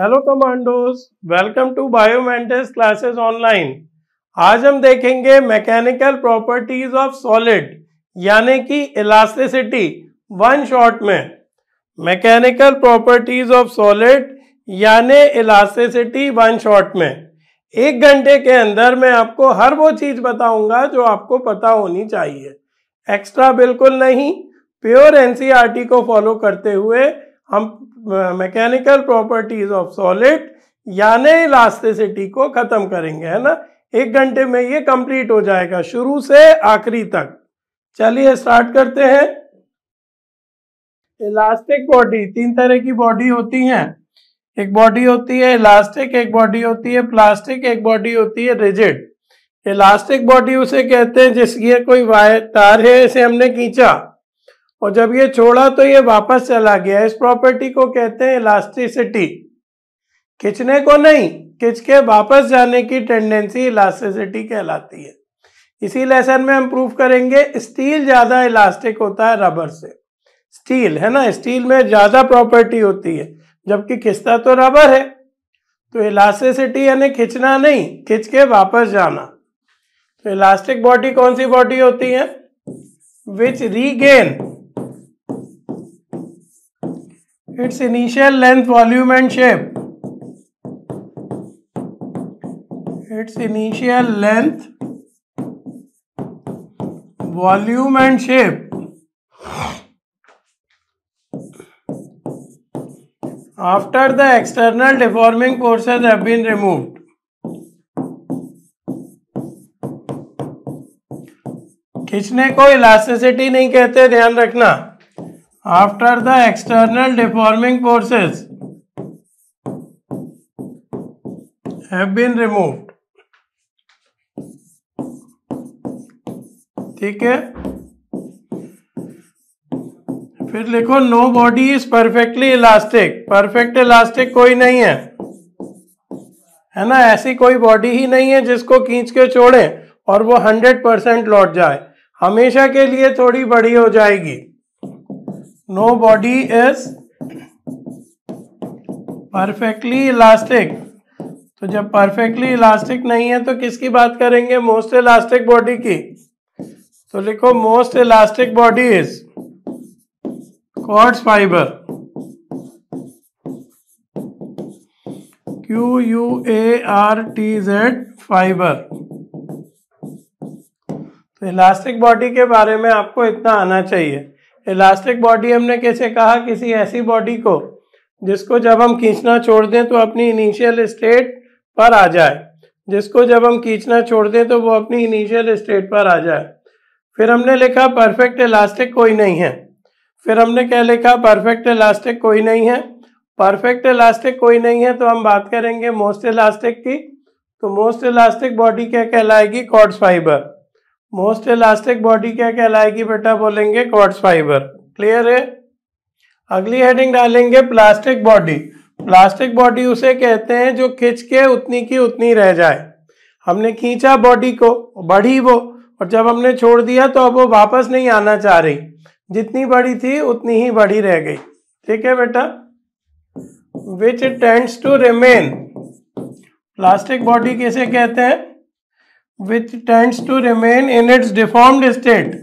Hello commandos welcome to बायोमेंटेस classes online आज हम देखेंगे मैकेनिकल प्रॉपर्टीज़ ऑफ़ सॉलिड यानी कि इलास्टिसिटी वन शॉट में। मैकेनिकल प्रॉपर्टीज़ ऑफ़ सॉलिड यानी इलास्टिसिटी वन शॉट में। एक घंटे के अंदर मैं आपको हर वो चीज़ बताऊँगा जो आपको पता होनी चाहिए। एक्स्ट्रा बिल्कुल नहीं। प्योर एनसीईआरटी को फॉलो करते हुए हम मैकेनिकल प्रॉपर्टीज़ ऑफ़ सॉलिड यानी इलास्टिसिटी को खत्म करेंगे, है ना? एक घंटे में ये कंप्लीट हो जाएगा, शुरू से आखिरी तक। चलिए स्टार्ट करते हैं। इलास्टिक बॉडी तीन तरह की बॉडी होती हैं। एक बॉडी होती है इलास्टिक एक बॉडी होती है प्लास्टिक एक बॉडी होती है रिजिड इलास्टिक बॉडी उसे कहते हैं जिसकी कोई वायर, तार है, इसे हमने खींचा। और जब ये छोड़ा तो ये वापस चला गया। इस प्रॉपर्टी को कहते हैं इलास्टिसिटी खिंचने को नहीं, खिंच के वापस जाने की टेंडेंसी इलास्टिसिटी कहलाती है। इसी लेसन में हम प्रूव करेंगे स्टील ज़्यादा इलास्टिक होता है रबर से। स्टील है ना? स्टील में ज़्यादा प्रॉपर्टी होती है, जबकि खिंचता तो रबर है। तो इलास्टिसिटी यानी खिंचना नहीं, खिंच के वापस जाना। तो इलास्टिक बॉडी कौन सी बॉडी होती है? Which regain its initial length, volume and shape. Its initial length, volume and shape. After the external deforming forces have been removed. खींचने को इलास्टिसिटी नहीं कहते ध्यान रखना after the external deforming forces have been removed. ठीक है? फिर लिखो no body is perfectly elastic perfect elastic कोई नहीं है। है ना? ऐसी कोई बॉडी ही नहीं है जिसको खींच के छोड़े और वो हंड्रेड परसेंट लौट जाए। हमेशा के लिए थोड़ी बड़ी हो जाएगी। No body is perfectly elastic तो जब परफेक्टली इलास्टिक नहीं है तो किसकी बात करेंगे? मोस्ट इलास्टिक बॉडी की। तो लिखो most elastic body is quartz fibre Q U A R T Z fibre तो इलास्टिक बॉडी के बारे में आपको इतना आना चाहिए। इलास्टिक बॉडी हमने कैसे कहा? किसी ऐसी बॉडी को, जिसको जब हम खींचना छोड़ दें तो अपनी इनिशियल स्टेट पर आ जाए। जिसको जब हम खींचना छोड़ दें तो वो अपनी इनिशियल स्टेट पर आ जाए। फिर हमने लिखा परफेक्ट इलास्टिक कोई नहीं है। फिर हमने क्या लिखा परफेक्ट इलास्टिक कोई नहीं है। परफेक्ट इलास्टिक कोई नहीं है तो हम बात करेंगे मोस्ट इलास्टिक की। तो मोस्ट इलास्टिक बॉडी क्या कहलाएगी? Quartz fibre most elastic body क्या कहलाएगी बेटा? बोलेंगे कॉर्ड्स फाइबर क्लियर है? अगली हेडिंग डालेंगे प्लास्टिक बॉडी प्लास्टिक बॉडी उसे कहते हैं जो खिंच के उतनी की उतनी रह जाए। हमने खींचा बॉडी को, बढ़ी वो, और जब हमने छोड़ दिया तो अब वो वापस नहीं आना चाह रही। जितनी बड़ी थी, उतनी ही बड़ी रह गई। ठीक है बेटा? Which tends to remain plastic body किसे कहते हैं? Which tends to remain in its deformed state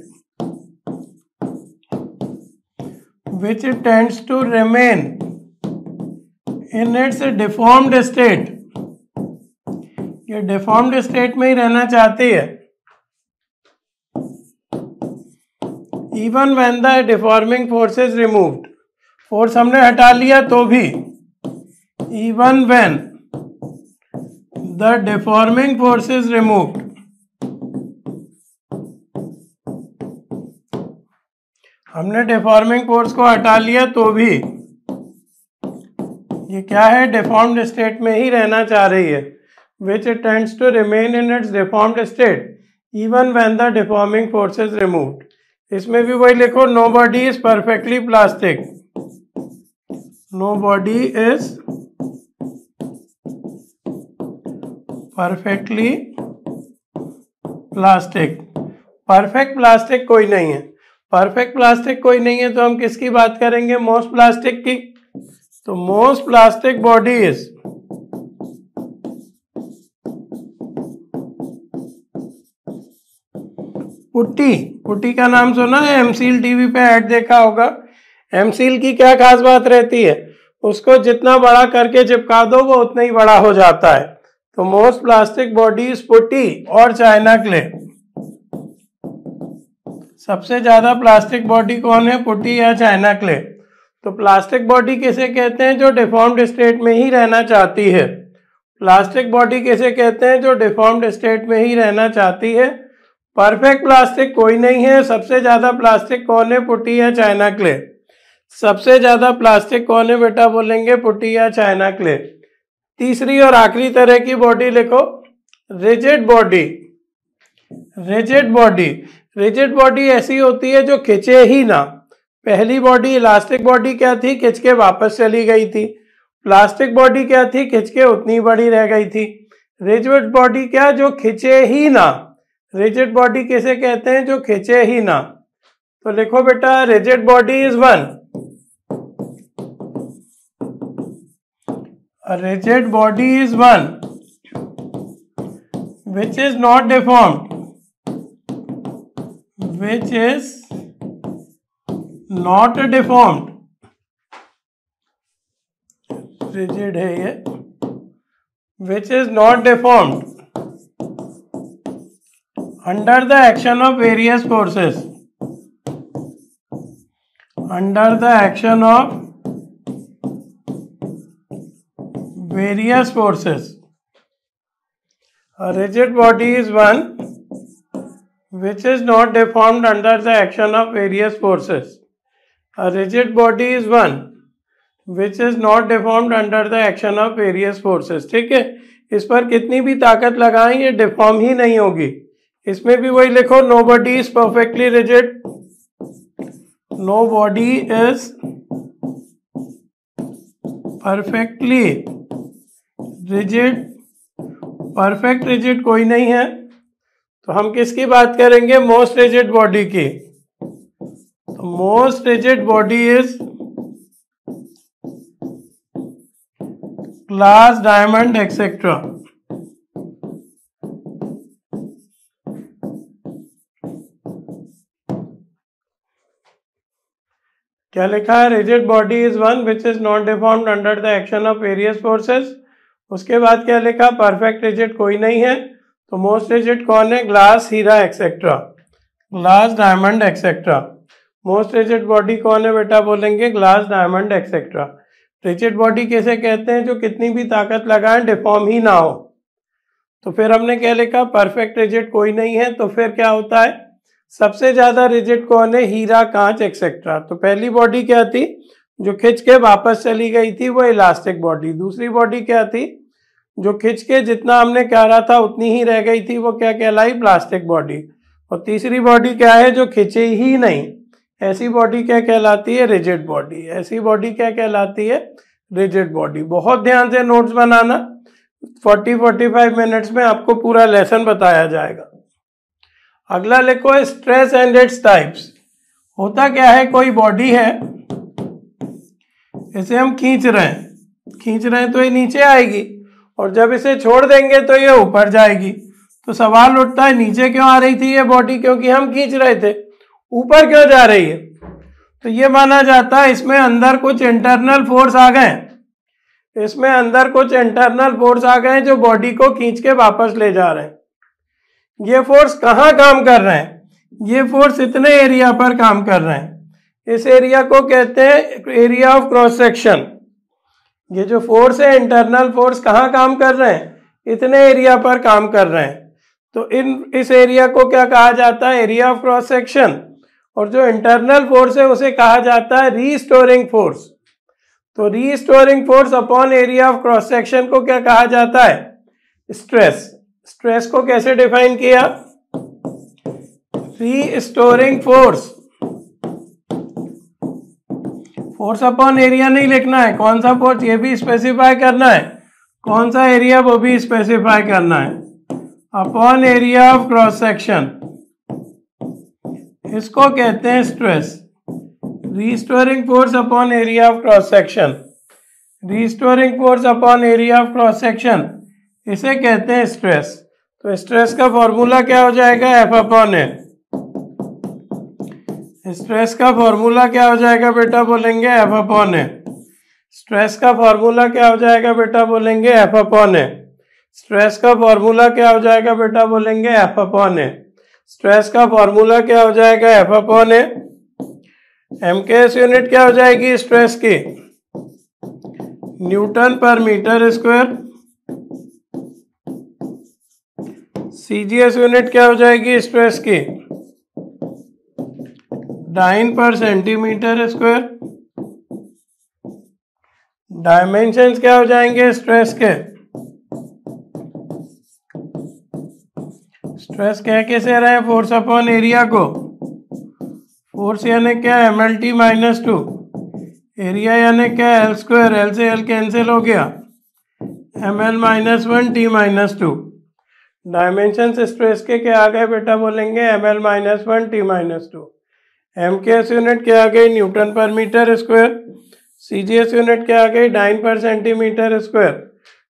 which tends to remain in its deformed state ये डिफॉर्म्ड स्टेट में ही रहना चाहती है even when the deforming force is removed force हमने हटा लिया तो भी even when the deforming force is removed हमने डिफॉर्मिंग फोर्स को हटा लिया तो भी। ये क्या है? डिफॉर्म्ड स्टेट में ही रहना चाह रही है। Which tends to remain in its deformed state even when the deforming force is removed इसमें भी वही लिखो no body is perfectly plastic no body is perfectly plastic perfect plastic कोई नहीं है। परफेक्ट प्लास्टिक कोई नहीं है तो हम किसकी बात करेंगे? मोस्ट प्लास्टिक की। तो most plastic body is putty. Putty का नाम सुना है? एमसील टीवी पे ऐड देखा होगा। एमसील की क्या खास बात रहती है? उसको जितना बड़ा करके चिपका दो, वो उतना ही बड़ा हो जाता है। तो most plastic body is putty, और चाइना क्ले सबसे ज़्यादा प्लास्टिक बॉडी कौन है? पुटी या चाइना क्ले? तो प्लास्टिक बॉडी किसे कहते हैं जो डिफॉर्म्ड स्टेट में ही रहना चाहती है? प्लास्टिक बॉडी किसे कहते हैं जो डिफॉर्म्ड स्टेट में ही रहना चाहती है? परफेक्ट प्लास्टिक कोई नहीं है। सबसे ज़्यादा प्लास्टिक कौन है? पुटी या चाइना क्ले? सबसे ज़्यादा प्लास्टिक कौन है बेटा? बोलेंगे पुटी या चाइना क्ले। तीसरी और आखिरी तरह की बॉडी लिखो। Rigid body. Rigid body rigid body ऐसी होती है जो खिंचे ही ना। पहली बॉडी इलास्टिक बॉडी क्या थी? खिंच के वापस चली गई थी। प्लास्टिक बॉडी क्या थी? खिंच के उतनी बड़ी रह गई थी। रिजिड बॉडी क्या? जो खिंचे ही ना। रिजिड बॉडी किसे कहते हैं? जो खिंचे ही ना। तो लिखो बेटा rigid body is one A body is one which is not deformed, which is not deformed. Rigid है ये which is not deformed under the action of various forces under the action of various forces. A rigid body is one which is not deformed under the action of various forces. A rigid body is one which is not deformed under the action of various forces. ठीक है इस पर कितनी भी ताकत लगाएँ ये deform ही नहीं होगी इसमें भी वही लिखो no body is perfectly rigid no body is perfectly rigid perfect rigid कोई नहीं है तो हम किसकी बात करेंगे? मोस्ट रिजिड बॉडी की। Most rigid body is glass diamond etcetera क्या लिखा है? Rigid body is one which is not deformed under the action of various forces उसके बाद क्या लिखा? परफेक्ट रिजिट कोई नहीं है। तो मोस्ट रिजिट कौन है? ग्लास हीरा etcetera glass diamond etcetera most rigid body कौन है बेटा बोलेंगे? Glass diamond etcetera rigid body कैसे कहते हैं? जो कितनी भी ताकत लगाएँ डिफॉर्म ही ना हो। तो फिर हमने क्या लिखा? परफेक्ट रिजिट कोई नहीं है तो फिर क्या होता है? सबसे ज़्यादा रिजिट कौन है? हीरा, कांच एक्सेट्रा तो पहली बॉडी क्या थी? जो खिंच के वापस चली गई थी, वो इलास्टिक बॉडी दूसरी बॉडी क्या थी? जो खिंच के जितना हमने कह रहा था उतनी ही रह गई थी, वो क्या कहलाई? प्लास्टिक बॉडी और तीसरी बॉडी क्या है जो खिंचे ही नहीं? ऐसी बॉडी क्या कहलाती है? रिजिड बॉडी ऐसी बॉडी क्या कहलाती है? रिजिड बॉडी बहुत ध्यान से नोट्स बनाना। 40 45 मिनट्स में आपको पूरा लेसन बताया जाएगा। अगला लिखो है स्ट्रेस एंड इट्स टाइप्स होता क्या है? कोई बॉडी है, इसे हम खींच रहे हैं। खींच रहे हैं तो ये नीचे आएगी। और जब इसे छोड़ देंगे तो ये ऊपर जाएगी। तो सवाल उठता है, नीचे क्यों आ रही थी ये बॉडी? क्योंकि हम खींच रहे थे। ऊपर क्यों जा रही है? तो ये माना जाता है, इसमें अंदर कुछ इंटरनल फोर्स आ गए। इसमें अंदर कुछ इंटरनल फोर्स आ गए जो बॉडी को खींच के वापस ले जा रहे हैं। ये फोर्स कहाँ काम कर रहे हैं? ये फोर्स इतने एरिया पर काम कर रहे हैं। इस एरिया को कहते हैं एरिया ऑफ़ क्रॉस सेक्शन ये जो फोर्स है इंटरनल फोर्स कहाँ काम कर रहे हैं? इतने एरिया पर काम कर रहे हैं। तो इन, इस एरिया को क्या कहा जाता है? एरिया ऑफ़ क्रॉस सेक्शन और जो इंटरनल फोर्स है, उसे कहा जाता है रीस्टोरिंग फोर्स तो restoring force upon area of cross section को क्या कहा जाता है? स्ट्रेस स्ट्रेस को कैसे डिफाइन किया? Restoring force force upon area नहीं लिखना है। कौन सा फोर्स ये भी स्पेसिफाई करना है? कौन सा एरिया वो भी स्पेसिफाई करना है? Upon area of cross section. इसको कहते हैं stress. Restoring force upon area of cross section restoring force upon area of cross section इसे कहते हैं स्ट्रेस तो स्ट्रेस का फॉर्मूला क्या हो जाएगा? एफ़ अपॉन ए स्ट्रेस का फॉर्मूला क्या हो जाएगा बेटा बोलेंगे एफ़ अपॉन ए स्ट्रेस का फॉर्मूला क्या हो जाएगा बेटा बोलेंगे एफ़ अपॉन ए स्ट्रेस का फॉर्मूला क्या हो जाएगा बेटा बोलेंगे एफ़ अपॉन ए स्ट्रेस का फॉर्मूला क्या हो जाएगा F upon A M K S unit क्या हो जाएगी स्ट्रेस की? न्यूटन पर मीटर स्क्वायर। सीजीएस यूनिट क्या हो जाएगी स्ट्रेस की? डाइन पर सेंटीमीटर स्क्वायर डायमेंशन क्या हो जाएँगे स्ट्रेस के? स्ट्रेस क्या कैसे रहे फोर्स अपॉन एरिया को। फोर्स यानी क्या M L T minus two area यानी क्या एल स्क्वायर एल से एल कैंसिल हो गया। M L minus one T minus two dimension stress के क्या आ गए बेटा? बोलेंगे M L minus one T minus two M K S unit क्या आ गई newton per metre square C G S unit क्या आ गई डाइन पर सेंटीमीटर स्क्वायर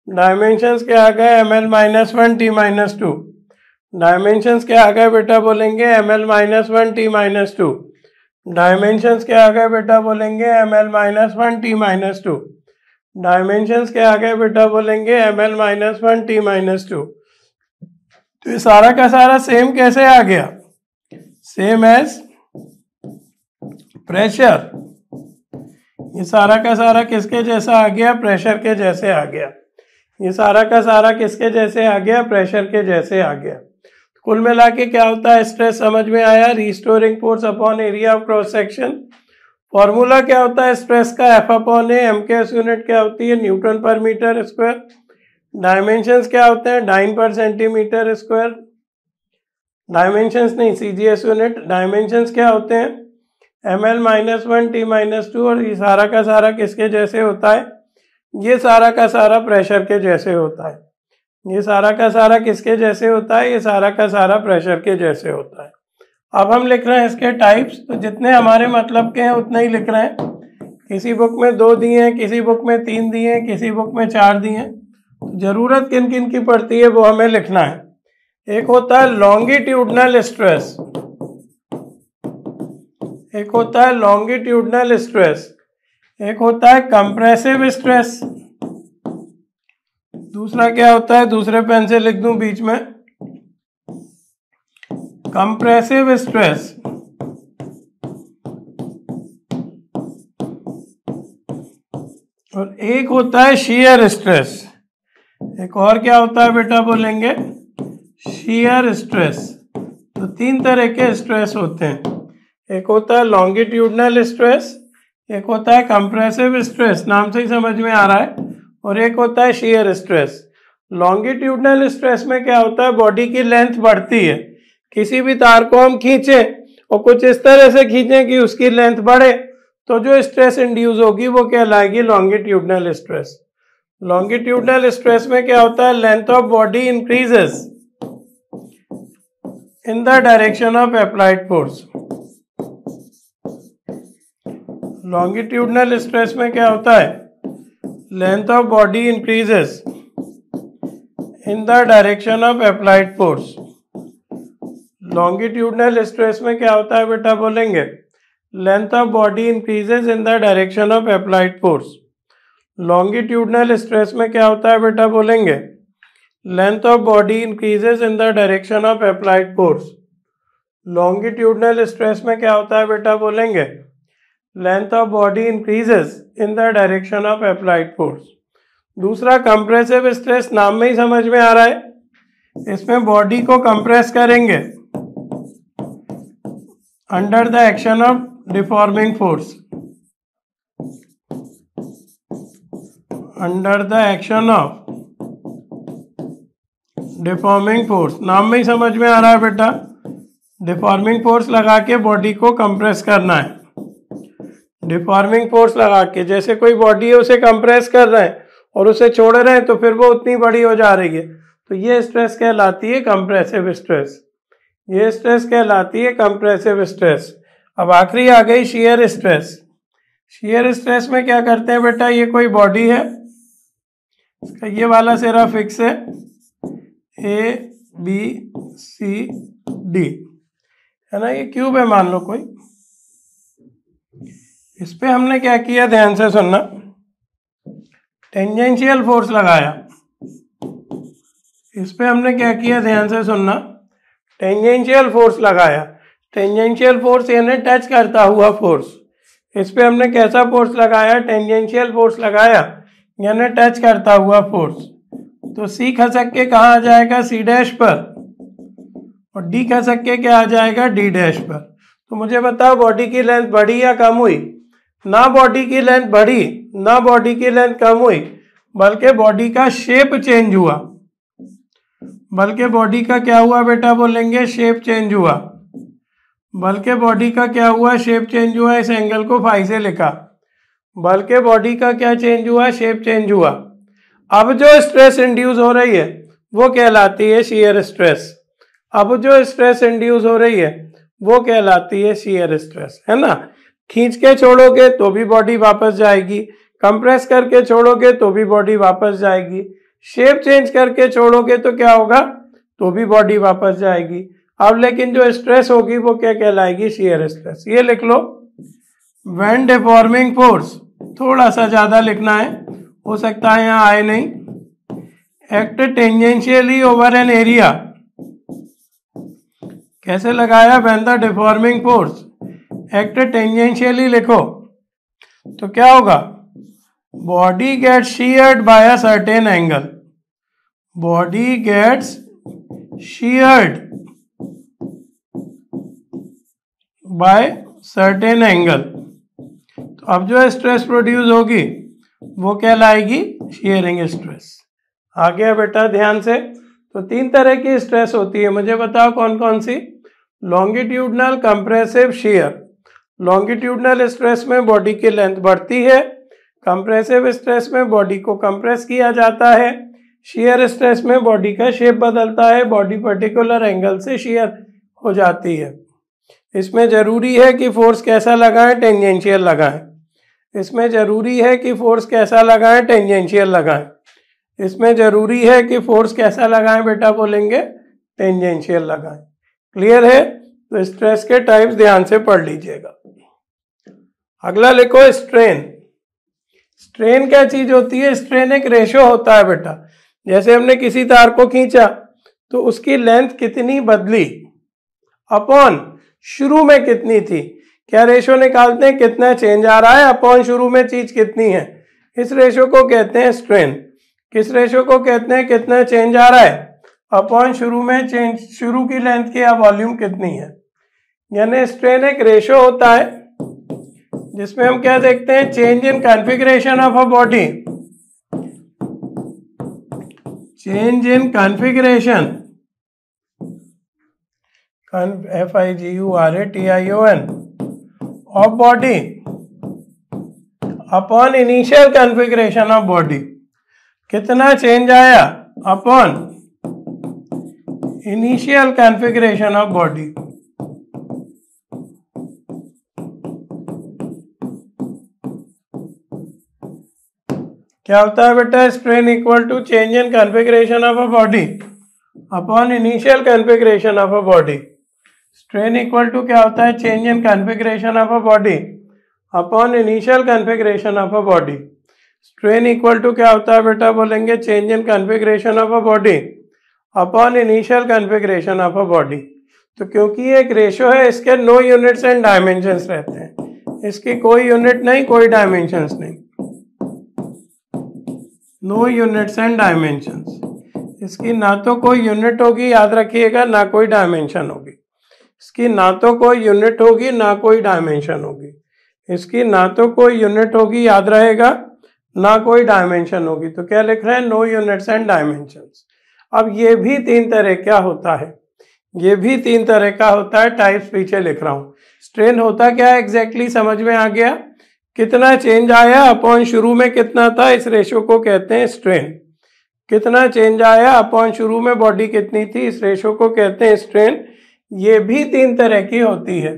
डायमेंशंस क्या आ गए M L minus one T minus two dimensions क्या आ गए बेटा बोलेंगे M L minus one T minus two dimensions क्या आ गए बेटा बोलेंगे M L minus one T minus two dimensions क्या आ गए बेटा बोलेंगे M L minus one T minus two तो ये सारा का सारा सेम कैसे आ गया? सेम एज प्रेशर ये सारा का सारा किसके जैसा आ गया? प्रेशर के जैसे आ गया। ये सारा का सारा किसके जैसे आ गया? प्रेशर के जैसे आ गया। कुल मिला के क्या होता है? स्ट्रेस समझ में आया। Restoring force upon area of cross section formula क्या होता है? स्ट्रेस का F upon A M K S unit क्या होती है? न्यूटन पर मीटर स्क्वायर डायमेंशंस क्या होते हैं? डाइन पर सेंटीमीटर स्क्वायर डायमेंशंस नहीं C G S unit dimensions क्या होते हैं? M L minus one T minus two और ये सारा का सारा किसके जैसे होता है? ये सारा का सारा प्रेशर के जैसे होता है। ये सारा का सारा किसके जैसे होता है? ये सारा का सारा प्रेशर के जैसे होता है। अब हम लिख रहे हैं इसके टाइप्स तो जितने हमारे मतलब के हैं, उतने ही लिख रहे हैं। किसी बुक में दो दिए हैं, किसी बुक में तीन दिए हैं, किसी बुक में चार दिए हैं। तो ज़रूरत किन किन की पड़ती है, वो हमें लिखना है। एक होता है लॉन्गिट्यूडनल स्ट्रेस एक होता है लॉन्गिट्यूडनल स्ट्रेस एक होता है कंप्रेसिव स्ट्रेस दूसरा क्या होता है? दूसरे पेन से लिख दूँ बीच में। कंप्रेसिव स्ट्रेस और एक होता है शीयर स्ट्रेस एक और क्या होता है बेटा बोलेंगे? शीयर स्ट्रेस तो तीन तरह के स्ट्रेस होते हैं। एक होता है लॉन्गिट्यूडनल स्ट्रेस एक होता है कंप्रेसिव स्ट्रेस नाम से ही समझ में आ रहा है, और एक होता है शेयर स्ट्रेस लॉन्गिट्यूडनल स्ट्रेस में क्या होता है? बॉडी की लेंथ बढ़ती है। किसी भी तार को हम खींचे और कुछ इस तरह से खींचें कि उसकी लेंथ बढ़े तो जो स्ट्रेस इंड्यूस होगी, वो कहलाएगी लॉन्गिट्यूडनल स्ट्रेस लॉन्गिट्यूडनल स्ट्रेस में क्या होता है? Length of body increases in the direction of applied force longitudinal stress में क्या होता है? Length of body increases in the direction of applied force longitudinal stress में क्या होता है बेटा बोलेंगे? Length of body increases in the direction of applied force longitudinal stress में क्या होता है बेटा बोलेंगे? Length of body increases in the direction of applied force longitudinal stress में क्या होता है बेटा बोलेंगे? Length of body increases in the direction of applied force दूसरा कंप्रेसिव स्ट्रेस नाम में ही समझ में आ रहा है। इसमें बॉडी को कंप्रेस करेंगे। Under the action of deforming force under the action of deforming force नाम में ही समझ में आ रहा है बेटा। डिफॉर्मिंग फोर्स लगा के बॉडी को कंप्रेस करना है। डिफॉर्मिंग फोर्स लगा के, जैसे कोई बॉडी है, उसे कंप्रेस कर रहे हैं और उसे छोड़ रहे हैं तो फिर वो उतनी बड़ी हो जा रही है। तो ये स्ट्रेस कहलाती है कंप्रेसिव स्ट्रेस ये स्ट्रेस कहलाती है कंप्रेसिव स्ट्रेस अब आखिरी आ गई शेयर स्ट्रेस शेयर स्ट्रेस में क्या करते हैं बेटा? ये कोई बॉडी है? ये वाला सिरा फिक्स है। ए बी सी डी है ना? ये क्यूब है, मान लो कोई। इस पे हमने क्या किया? ध्यान से सुनना। टेंजेंशियल फोर्स लगाया। इस पे हमने क्या किया? ध्यान से सुनना। टेंजेंशियल फोर्स लगाया। टेंजेंशियल फोर्स यानी टच करता हुआ फोर्स इस पे हमने कैसा फोर्स लगाया? टेंजेंशियल फोर्स लगाया। यानी टच करता हुआ फोर्स तो सी खसक के कहा आ जाएगा? सी डैश पर। और डी खसक के क्या आ जाएगा? डी डैश पर। तो मुझे बताओ बॉडी की लेंथ बढ़ी या कम हुई? ना बॉडी की लेंथ बढ़ी, ना बॉडी की लेंथ कम हुई, बल्कि बॉडी का शेप चेंज हुआ। बल्कि बॉडी का क्या हुआ बेटा बोलेंगे? शेप चेंज हुआ। बल्कि बॉडी का क्या हुआ? शेप चेंज हुआ। इस एंगल को फाई से लिखा। बल्कि बॉडी का क्या चेंज हुआ? शेप चेंज हुआ। अब जो स्ट्रेस इंड्यूस हो रही है, वो कहलाती है शेयर स्ट्रेस अब जो स्ट्रेस इंड्यूस हो रही है, वो कहलाती है शेयर स्ट्रेस है ना? खींच के छोड़ोगे तो भी बॉडी वापस जाएगी। कंप्रेस करके छोड़ोगे तो भी बॉडी वापस जाएगी। शेप चेंज करके छोड़ोगे तो क्या होगा? तो भी बॉडी वापस जाएगी। अब लेकिन जो स्ट्रेस होगी वो क्या कहलाएगी? शेयर स्ट्रेस ये लिख लो। वेन डिफॉर्मिंग फोर्स थोड़ा सा ज़्यादा लिखना है। हो सकता है यहाँ आए नहीं। Act tangentially over an area कैसे लगाया? When the deforming force act tangentially लिखो तो क्या होगा? Body get sheared by a certain angle body gets sheared by certain angle तो अब जो स्ट्रेस प्रोड्यूस होगी, वो क्या लाएगी शेयरिंग स्ट्रेस आ गया बेटा ध्यान से। तो तीन तरह की स्ट्रेस होती है। मुझे बताओ कौन कौन सी? Longitudinal compressive shear longitudinal stress में बॉडी की लेंथ बढ़ती है कंप्रेसिव स्ट्रेस में बॉडी को कंप्रेस किया जाता है शेयर स्ट्रेस में बॉडी का शेप बदलता है बॉडी पर्टिकुलर एंगल से शेयर हो जाती है। इसमें ज़रूरी है कि फोर्स कैसा लगाएँ टेंजेंशियल लगाएँ। इसमें ज़रूरी है कि फोर्स कैसा लगाएँ टेंजेंशियल लगाएँ। इसमें ज़रूरी है कि फोर्स कैसा लगाएँ, बेटा बोलेंगे टेंजेंशियल लगाएँ। क्लियर है? तो स्ट्रेस के टाइप्स ध्यान से पढ़ लीजिएगा। अगला लिखो स्ट्रेन स्ट्रेन क्या चीज़ होती है? स्ट्रेन एक रेशो होता है बेटा। जैसे हमने किसी तार को खींचा तो उसकी लेंथ कितनी बदली? अपॉन शुरू में कितनी थी? क्या रेशो निकालते हैं? कितना चेंज आ रहा है? अपॉन शुरू में चीज़ कितनी है? इस रेशो को कहते हैं स्ट्रेन किस रेशो को कहते हैं? कितना चेंज आ रहा है? अपॉन शुरू में चेंज शुरू की लेंथ की या वॉल्यूम कितनी है? यानी स्ट्रेन एक रेशो होता है। जिसमें हम क्या देखते हैं? Change in configuration of a body change in configuration F I G U R A T I O N of body upon initial configuration of body कितना चेंज आया? Upon initial configuration of body क्या होता है बेटा? Strain equal to change in configuration of a body upon initial configuration of a body strain equal to क्या होता है? Change in configuration of a body upon initial configuration of a body strain equal to क्या होता है बेटा? बोलेंगे change in configuration of a body upon initial configuration of a body तो क्योंकि एक रेशो है, इसके नो यूनिट्स एंड डायमेंशंस रहते हैं। इसकी कोई यूनिट नहीं, कोई डायमेंशंस नहीं। नो यूनिट्स एंड डायमेंशंस इसकी ना तो कोई यूनिट होगी, याद रखिएगा, ना कोई डायमेंशन होगी। इसकी ना तो कोई यूनिट होगी, ना कोई डायमेंशन होगी। इसकी ना तो कोई यूनिट होगी, याद रहेगा, ना कोई डायमेंशन होगी। तो क्या लिख रहे हैं? नो यूनिट्स एंड डायमेंशंस अब ये भी तीन तरह क्या होता है। ये भी तीन तरह का होता है टाइप्स पीछे लिख रहा हूँ। स्ट्रेन होता क्या है? एग्जैक्टली समझ में आ गया? कितना चेंज आया अपॉन शुरू में कितना था? इस रेशो को कहते हैं स्ट्रेन कितना चेंज आया अपॉन शुरू में बॉडी कितनी थी? इस रेशो को कहते हैं स्ट्रेन ये भी तीन तरह की होती है।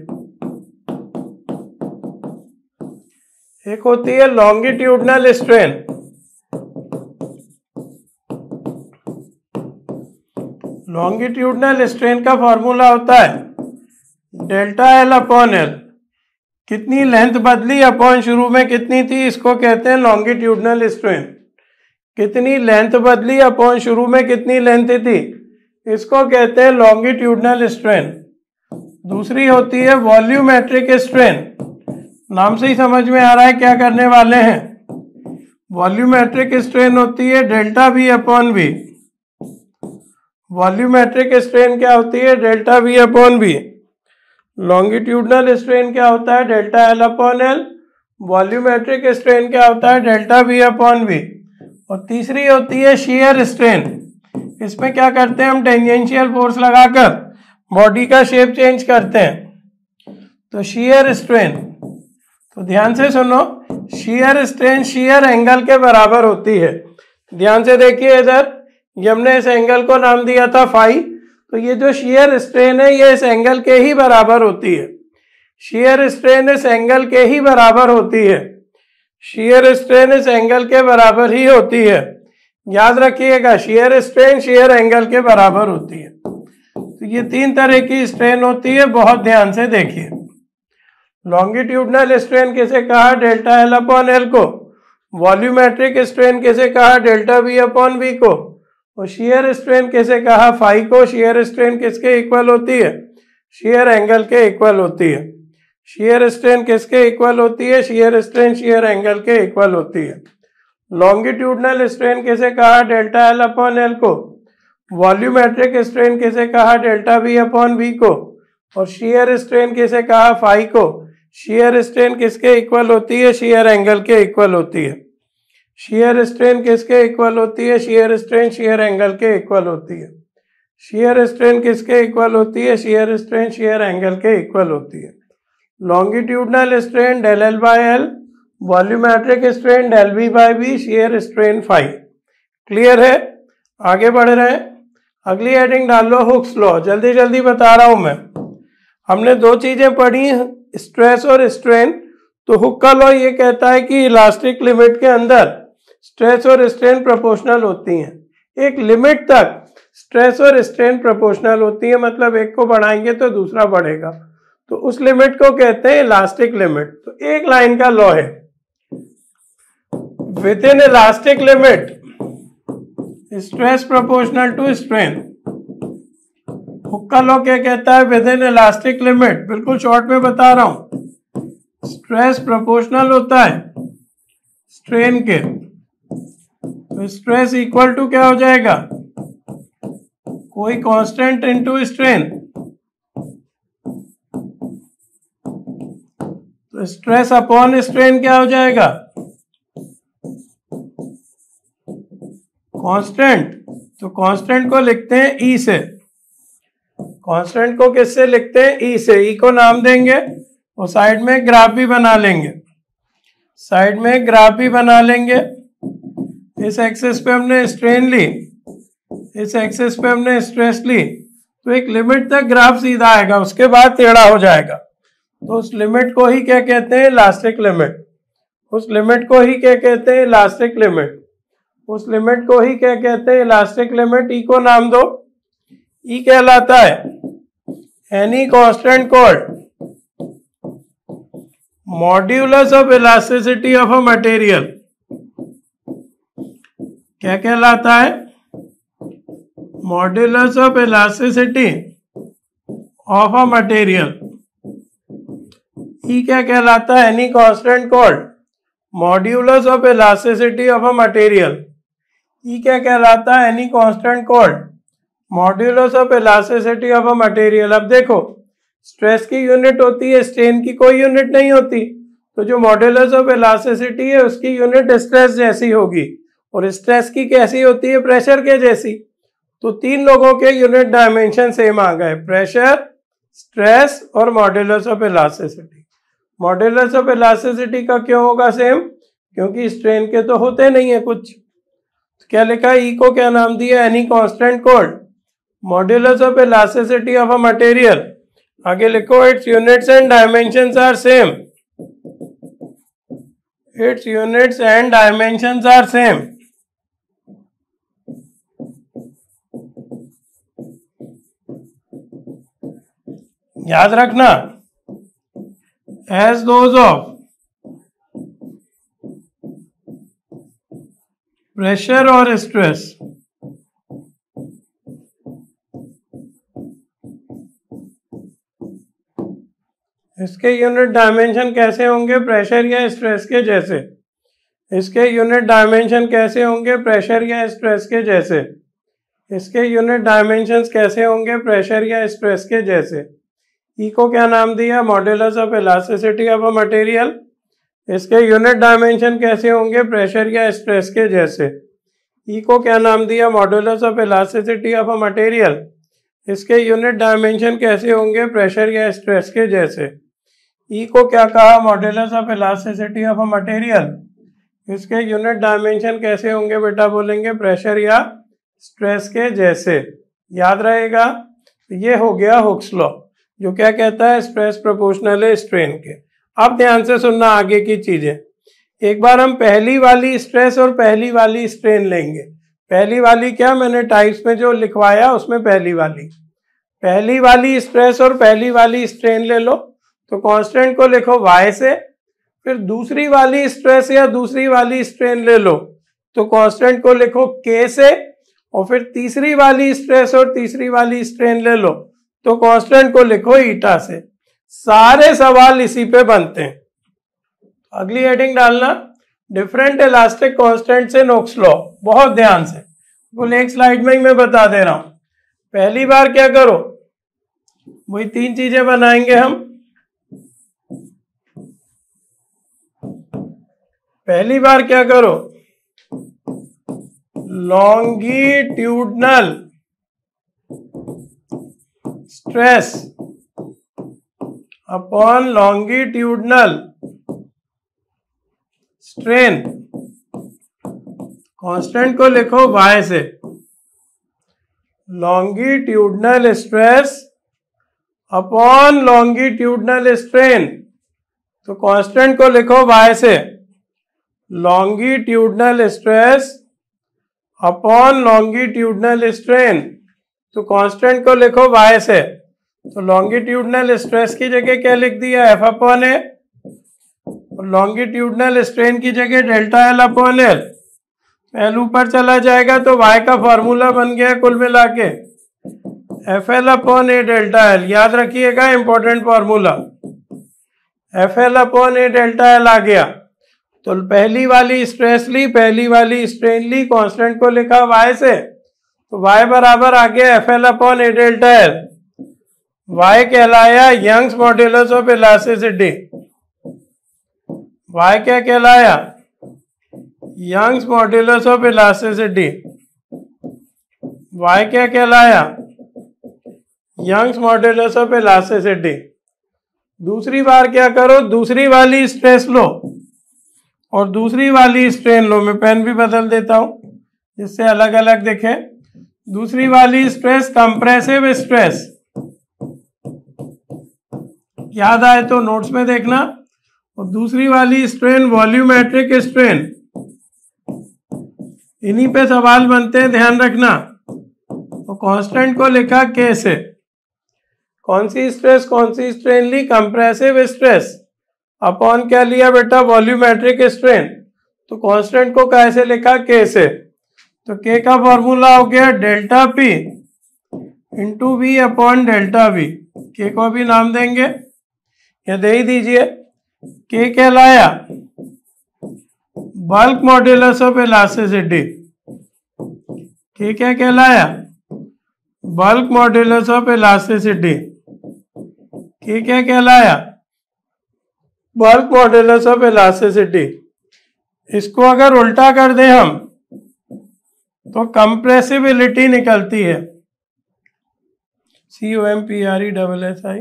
एक होती है लॉन्गिट्यूडनल स्ट्रेन लॉन्गिट्यूडनल स्ट्रेन का फॉर्मूला होता है डेल्टा एल अपॉन एल कितनी लेंथ बदली अपॉन शुरू में कितनी थी, इसको कहते हैं लॉन्गिट्यूडनल स्ट्रेन कितनी लेंथ बदली अपॉन शुरू में कितनी लेंथ थी, इसको कहते हैं लॉन्गिट्यूडनल स्ट्रेन दूसरी होती है वॉल्यूमेट्रिक स्ट्रेन नाम से ही समझ में आ रहा है क्या करने वाले हैं. वॉल्यूमेट्रिक स्ट्रेन होती है delta V upon V volumetric strain क्या होती है? Delta V upon V longitudinal strain क्या होता है? Delta L upon L volumetric strain क्या होता है? डेल्टा वी अपॉन वी और तीसरी होती है शेयर स्ट्रेन इसमें क्या करते हैं हम? टेंजेंशियल फोर्स लगाकर बॉडी का शेप चेंज करते हैं। तो शेयर स्ट्रेन तो ध्यान से सुनो शेयर स्ट्रेन शेयर एंगल के बराबर होती है। ध्यान से देखिए इधर हमने इस एंगल को नाम दिया था फाई तो ये जो शेयर स्ट्रेन है, ये इस एंगल के ही बराबर होती है। शेयर स्ट्रेन इस एंगल के ही बराबर होती है। शेयर स्ट्रेन इस एंगल के बराबर ही होती है। याद रखिएगा शेयर स्ट्रेन शेयर एंगल के बराबर होती है। तो ये तीन तरह की स्ट्रेन होती है, बहुत ध्यान से देखिए। लॉन्गिट्यूडनल स्ट्रेन किसे कहा? डेल्टा एल अपॉन एल को। वॉल्यूमेट्रिक स्ट्रेन किसे कहा? डेल्टा वी अपॉन वी को। और शेयर स्ट्रेन कैसे कहा? फाई को शेयर स्ट्रेन किसके इक्वल होती है? शेयर एंगल के इक्वल होती है। शेयर स्ट्रेन किसके इक्वल होती है? शेयर स्ट्रेन शेयर एंगल के इक्वल होती है। लॉन्गिट्यूडनल स्ट्रेन किसे कहा? डेल्टा एल अपॉन एल को। वॉल्यूमेट्रिक स्ट्रेन किसे कहा? डेल्टा वी अपॉन वी को। और शेयर स्ट्रेन किसे कहा? फाई को। शेयर स्ट्रेन किसके इक्वल होती है? शेयर एंगल के इक्वल होती है। शेयर स्ट्रेन किसके इक्वल होती है? शेयर स्ट्रेन शेयर एंगल के इक्वल होती है। शेयर स्ट्रेन किसके इक्वल होती है? शेयर स्ट्रेन शेयर एंगल के इक्वल होती है। Longitudinal strain del L by L volumetric strain del B by B shear strain five clear है? आगे बढ़ रहे हैं। अगली हेडिंग डाल लो हुक्स लॉ जल्दी जल्दी बता रहा हूँ मैं। हमने दो चीज़ें पढ़ी स्ट्रेस और स्ट्रेन तो हुक का लॉ ये कहता है कि इलास्टिक लिमिट के अंदर स्ट्रेस और स्ट्रेन प्रोपोर्शनल होती हैं। एक लिमिट तक स्ट्रेस और स्ट्रेन प्रोपोर्शनल होती है मतलब एक को बढ़ाएँगे तो दूसरा बढ़ेगा। तो उस लिमिट को कहते हैं इलास्टिक लिमिट। तो एक लाइन का लॉ है। Within elastic limit stress proportional to strain हुक्का लॉ क्या कहता है? विद इन इलास्टिक लिमिट बिल्कुल शॉर्ट में बता रहा हूँ। स्ट्रेस प्रोपोर्शनल होता है। स्ट्रेन के। तो स्ट्रेस इक्वल टू क्या हो जाएगा? कोई कांस्टेंट इनटू स्ट्रेन तो स्ट्रेस अपॉन स्ट्रेन क्या हो जाएगा? कांस्टेंट तो कांस्टेंट को लिखते हैं ई e से। कांस्टेंट को किससे लिखते हैं? ई e से। ई e को नाम देंगे और साइड में ग्राफ भी बना लेंगे। साइड में ग्राफ भी बना लेंगे। इस एक्सेस पे हमने स्ट्रेन ली। इस एक्सेस पे हमने स्ट्रेस ली। तो एक लिमिट तक ग्राफ सीधा आएगा, उसके बाद टेढ़ा हो जाएगा। तो उस लिमिट को ही क्या कहते हैं? Elastic limit. उस लिमिट को ही क्या कहते हैं? Elastic limit. उस लिमिट को ही क्या कहते हैं? इलास्टिक लिमिट ई को नाम दो। ई कहलाता है any constant called modulus of elasticity of a material क्या कहलाता है? Modulus of elasticity of a material E क्या कहलाता है? Any constant called modulus of elasticity of a material E क्या कहलाता है? Any constant called modulus of elasticity of a material अब देखो स्ट्रेस की यूनिट होती है स्ट्रेन की कोई यूनिट नहीं होती। तो जो मॉड्यूलस ऑफ़ इलास्टिसिटी है, उसकी यूनिट स्ट्रेस जैसी होगी। और स्ट्रेस की कैसी होती है? प्रेशर के जैसी। तो तीन लोगों के यूनिट डायमेंशन सेम आ गए। प्रेशर स्ट्रेस और modulus of elasticity modulus of elasticity का क्यों होगा सेम क्योंकि स्ट्रेन के तो होते नहीं है कुछ। तो क्या लिखा ई e को क्या नाम दिया? Any constant called modulus of elasticity of a material आगे लिखो its units and dimensions are same its units and dimensions are same याद रखना एज दोज ऑफ़ प्रेशर और स्ट्रेस इसके यूनिट डायमेंशन कैसे होंगे? प्रेशर या स्ट्रेस के जैसे। इसके यूनिट डायमेंशन कैसे होंगे? प्रेशर या स्ट्रेस के जैसे। इसके यूनिट डायमेंशंस कैसे होंगे? प्रेशर या स्ट्रेस के जैसे। ई को क्या नाम दिया? Modulus of elasticity of a material इसके यूनिट डायमेंशन कैसे होंगे? प्रेशर या स्ट्रेस के जैसे। ई को क्या नाम दिया? Modulus of elasticity of a material इसके यूनिट डायमेंशन कैसे होंगे? प्रेशर या स्ट्रेस के जैसे। ई को क्या कहा? Modulus of elasticity of a material इसके यूनिट डायमेंशन कैसे होंगे बेटा बोलेंगे? प्रेशर या स्ट्रेस के जैसे। याद रहेगा? ये हो गया हुक्स लॉ जो क्या कहता है स्ट्रेस प्रोपोर्शनल है स्ट्रेन के। अब ध्यान से सुनना आगे की चीज़ें। एक बार हम पहली वाली स्ट्रेस और पहली वाली स्ट्रेन लेंगे। पहली वाली क्या मैंने टाइप्स में जो लिखवाया, उसमें पहली वाली। पहली वाली स्ट्रेस और पहली वाली स्ट्रेन ले लो। तो कांस्टेंट को लिखो y से। फिर दूसरी वाली स्ट्रेस या दूसरी वाली स्ट्रेन ले लो। तो कांस्टेंट को लिखो के से। और फिर तीसरी वाली स्ट्रेस और तीसरी वाली स्ट्रेन ले लो। तो कांस्टेंट को लिखो ईटा से। सारे सवाल इसी पे बनते हैं। अगली हेडिंग डालना। डिफरेंट इलास्टिक कांस्टेंट से नोक्स लॉ बहुत ध्यान से। वो एक स्लाइड में ही मैं बता दे रहा हूँ। पहली बार क्या करो? वही तीन चीज़ें बनाएँगे हम। पहली बार क्या करो? Longitudinal stress upon longitudinal strain constant को लिखो y से। Longitudinal stress upon longitudinal strain तो कांस्टेंट को लिखो y से। Longitudinal stress upon longitudinal strain तो कांस्टेंट को लिखो y से। तो लॉन्गिट्यूडनल स्ट्रेस की जगह क्या लिख दिया? F upon A longitudinal strain की जगह delta L upon L L ऊपर चला जाएगा तो वाई का फॉर्मूला बन गया कुल मिला के। F L upon A delta L याद रखिएगा important formula F L upon A delta L आ गया। तो पहली वाली स्ट्रेस ली, पहली वाली स्ट्रेन ली कांस्टेंट को लिखा वाई से। तो वाई बराबर आ गया F L upon A delta L Y कहलाया Young's modulus of elasticity Y क्या कहलाया? Young's modulus of elasticity Y क्या कहलाया? यंग्स मॉड्यूलस ऑफ़ इलास्टिसिटी दूसरी बार क्या करो? दूसरी वाली स्ट्रेस लो। और दूसरी वाली स्ट्रेन लो। मैं पेन भी बदल देता हूँ, जिससे अलग अलग दिखे। दूसरी वाली स्ट्रेस कंप्रेसिव स्ट्रेस याद आए तो नोट्स में देखना। और दूसरी वाली स्ट्रेन वॉल्यूमेट्रिक स्ट्रेन इन्हीं पे सवाल बनते हैं, ध्यान रखना। और कांस्टेंट को लिखा के से कौन सी स्ट्रेस कौन सी स्ट्रेन ली? कंप्रेसिव स्ट्रेस अपॉन क्या लिया बेटा? वॉल्यूमेट्रिक स्ट्रेन तो कांस्टेंट को कैसे लिखा? के से तो के का फॉर्मूला हो गया delta P into V upon delta V K को भी नाम देंगे। या दे ही दीजिए। के कहलाया बल्क मॉड्यूलस ऑफ़ इलास्टिसिटी के क्या कहलाया? बल्क मॉड्यूलस ऑफ़ इलास्टिसिटी के क्या कहलाया? बल्क मॉडुलस ऑफ़ इलास्टिसिटी इसको अगर उल्टा कर दें हम तो कंप्रेसिबिलिटी निकलती है। C O M P R E double S I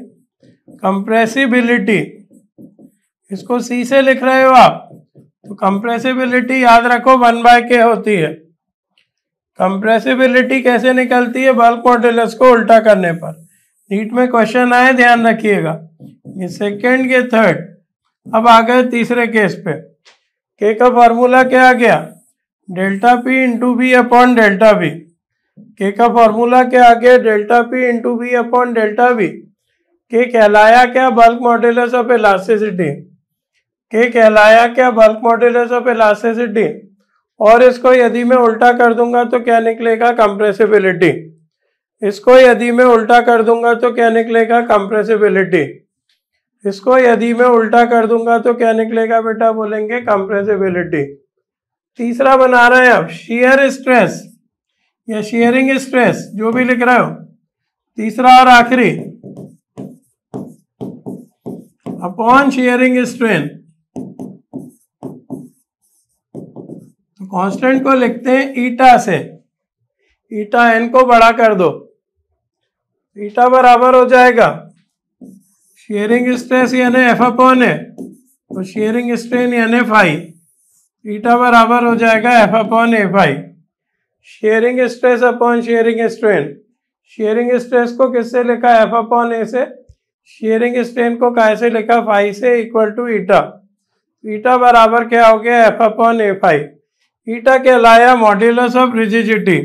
compressibility. इसको सी से लिख रहे हो आप तो कंप्रेसिबिलिटी याद रखो, वन बाय के होती है। कंप्रेसिबिलिटी कैसे निकलती है? बल्क मॉडुलस को उल्टा करने पर। नीट में क्वेश्चन आए, ध्यान रखिएगा। ये सेकेंड के थर्ड अब आ गए तीसरे केस पे। के का फॉर्मूला क्या आ गया? Delta P into B upon delta B. K का फॉर्मूला क्या आ गया delta P into B upon delta B. K कहलाया क्या? बल्क मॉड्यूलस ऑफ़ इलास्टिसिटी के कहलाया क्या? बल्क मॉड्यूलस ऑफ़ इलास्टिसिटी और इसको यदि मैं उल्टा कर दूँगा तो क्या निकलेगा? कंप्रेसिबिलिटी इसको यदि मैं उल्टा कर दूँगा तो क्या निकलेगा? कंप्रेसिबिलिटी इसको यदि मैं उल्टा कर दूँगा तो क्या निकलेगा बेटा? बोलेंगे कंप्रेसिबिलिटी तीसरा बना रहे हैं अब शेयर स्ट्रेस या शेयरिंग स्ट्रेस जो भी लिख रहे हो। तीसरा और आखिरी। अपॉन शेयरिंग स्ट्रेन तो कांस्टेंट को लिखते हैं ईटा से। ईटा एन को बड़ा कर दो। ईटा बराबर हो जाएगा। शेयरिंग स्ट्रेस यानी एफ़ अपॉन है तो शेयरिंग स्ट्रेन यानी फाई ईटा बराबर हो जाएगा F upon A phi shearing stress upon shearing strain shearing stress को किससे लिखा? एफ़ अपॉन ए से. शेयरिंग स्ट्रेन को कैसे लिखा? फाइव से इक्वल टू ईटा. ईटा बराबर क्या हो गया? F upon A phi eta क्या लाया modulus of rigidity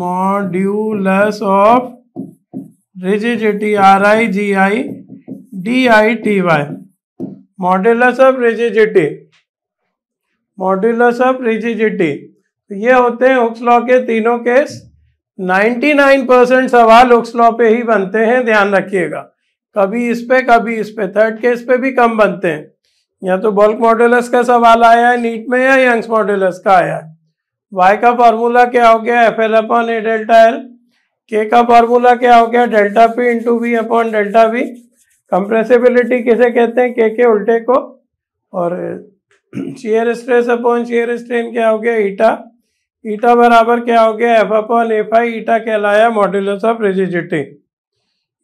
modulus of rigidity R I G I D I T Y modulus of rigidity modulus of rigidity ये होते हैं हुक्स लॉ के तीनों केस। 99 परसेंट सवाल लॉ पे ही बनते हैं, ध्यान रखिएगा। कभी इस पे, कभी इस पे। थर्ड केस पे भी कम बनते हैं। या तो बल्क मॉडुलस का सवाल आया है नीट में या यंग्स मॉडुलस का आया है। वाई का फॉर्मूला क्या हो गया? F L upon A delta L K का फॉर्मूला क्या हो गया? Delta P into V upon delta V compressibility किसे कहते हैं? के के उल्टे को। और shear stress upon shear strain क्या हो गया? ईटा। ईटा बराबर क्या हो गया? F upon F I eta कहलाया मॉड्यूलस ऑफ़ रिजिजिटी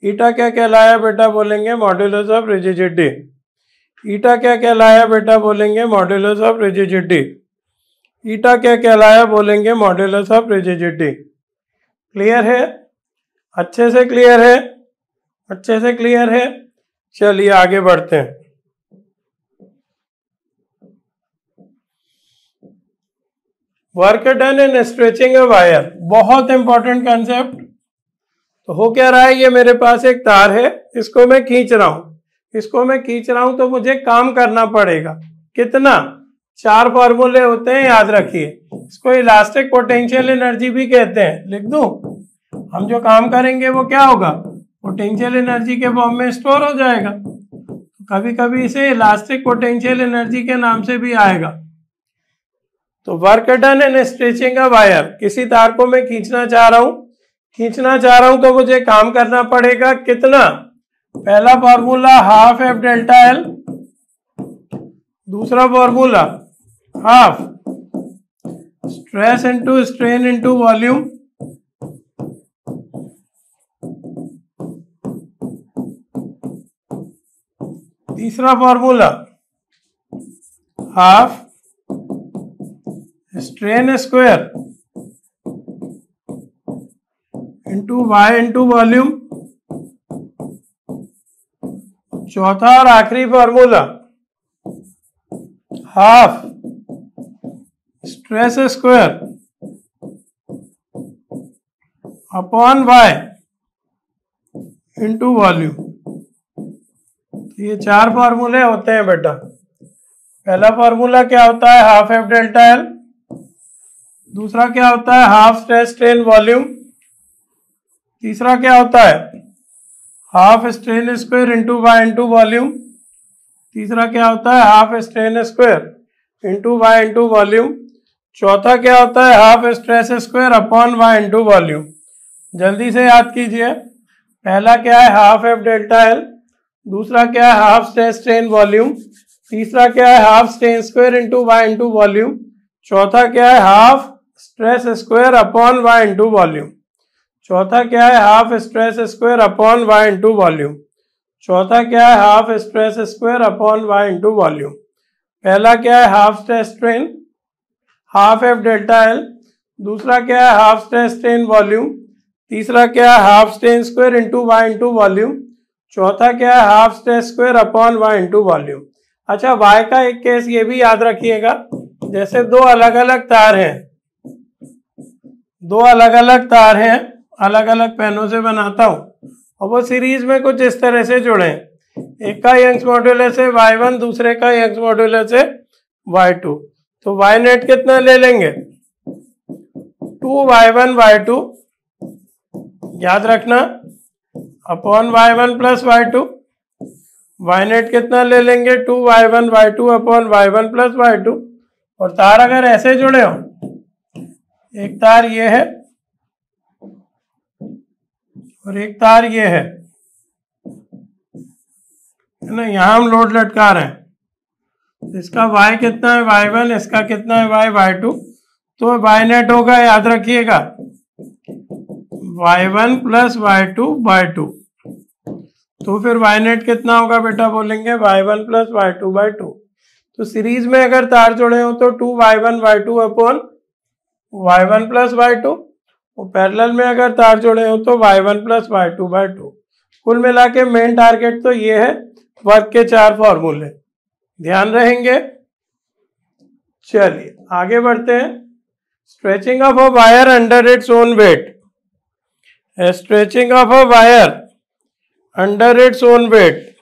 ईटा क्या कहलाया बेटा? बोलेंगे मॉड्यूलस ऑफ़ रिजिजिटी ईटा क्या कहलाया बेटा? बोलेंगे मॉड्यूलस ऑफ़ रिजिजिटी ईटा क्या कहलाया? बोलेंगे मॉड्यूलस ऑफ़ रिजिजिटी क्लियर है? अच्छे से क्लियर है? अच्छे से क्लियर है? चलिए आगे बढ़ते हैं। Work done in stretching wire बहुत इंपॉर्टेंट कंसेप्ट तो हो क्या रहा है? ये मेरे पास एक तार है। इसको मैं खींच रहा हूँ। इसको मैं खींच रहा हूँ तो मुझे काम करना पड़ेगा। कितना? चार फॉर्मूले होते हैं, याद रखिए। इसको इलास्टिक पोटेंशियल एनर्जी भी कहते हैं। लिख दू? हम जो काम करेंगे वो क्या होगा? पोटेंशियल एनर्जी के फॉर्म में स्टोर हो जाएगा। कभी कभी इसे इलास्टिक पोटेंशियल एनर्जी के नाम से भी आएगा। तो work done and stretching a wire किसी तार को मैं खींचना चाह रहा हूँ, खींचना चाह रहा हूँ तो मुझे काम करना पड़ेगा। कितना? पहला formula half F delta L दूसरा formula half stress into strain into volume तीसरा formula half strain square into Y into volume चौथा और आखिरी formula half stress square upon Y into volume ये चार फॉर्मूले होते हैं बेटा। पहला फॉर्मूला क्या होता है? हाफ़ एफ़ डेल्टा एल दूसरा क्या होता है? हाफ़ स्ट्रेस स्ट्रेन वॉल्यूम तीसरा क्या होता है? Half strain square into Y into volume तीसरा क्या होता है? Half strain square into Y into volume चौथा क्या होता है? Half stress square upon Y into volume जल्दी से याद कीजिए। पहला क्या है? हाफ़ एफ़ डेल्टा एल दूसरा क्या है? हाफ़ स्ट्रेस स्ट्रेन वॉल्यूम तीसरा क्या है? Half strain square into Y into volume चौथा क्या है? Half stress square upon Y into volume चौथा क्या है? Half stress square upon Y into volume चौथा क्या है? Half stress square upon Y into volume पहला क्या है? Half stress strain half F delta L दूसरा क्या है? हाफ़ स्ट्रेस स्ट्रेन वॉल्यूम तीसरा क्या है? Half strain square into Y into volume चौथा क्या है? Half stress square upon Y into volume अच्छा वाई का एक केस ये भी याद रखिएगा। जैसे दो अलग अलग तार हैं। दो अलग अलग तार हैं अलग अलग पेनों से बनाता हूँ। और वो सीरीज़ में कुछ इस तरह से जुड़े एक का यंग्स है वाई वन दूसरे का यंग्स है वाई टू तो वाई नेट कितना ले लेंगे? Two Y one Y two याद रखना, upon Y one plus Y two Y net कितना ले लेंगे? Two Y one Y two upon Y one plus Y two और तार अगर ऐसे जुड़े हो एक तार ये है और एक तार ये है। ना? यहाँ हम लोड लटका रहे हैं। इसका y कितना है? वाई वन इसका कितना है? वाई वाई टू तो y नेट होगा, याद रखिएगा। y1 plus Y two by two तो फिर y नेट कितना होगा बेटा बोलेंगे? y1 plus Y two by two तो सीरीज़ में अगर तार जुड़े हो तो two Y one Y two upon Y one plus Y two और पैरेलल में अगर तार जुड़े हो तो Y one plus Y two by two कुल मिला के मेन टारगेट तो ये है वर्क के चार फॉर्मूले ध्यान रहेंगे? चलिए, आगे बढ़ते हैं. Stretching of a wire under its own weight stretching of a wire under its own weight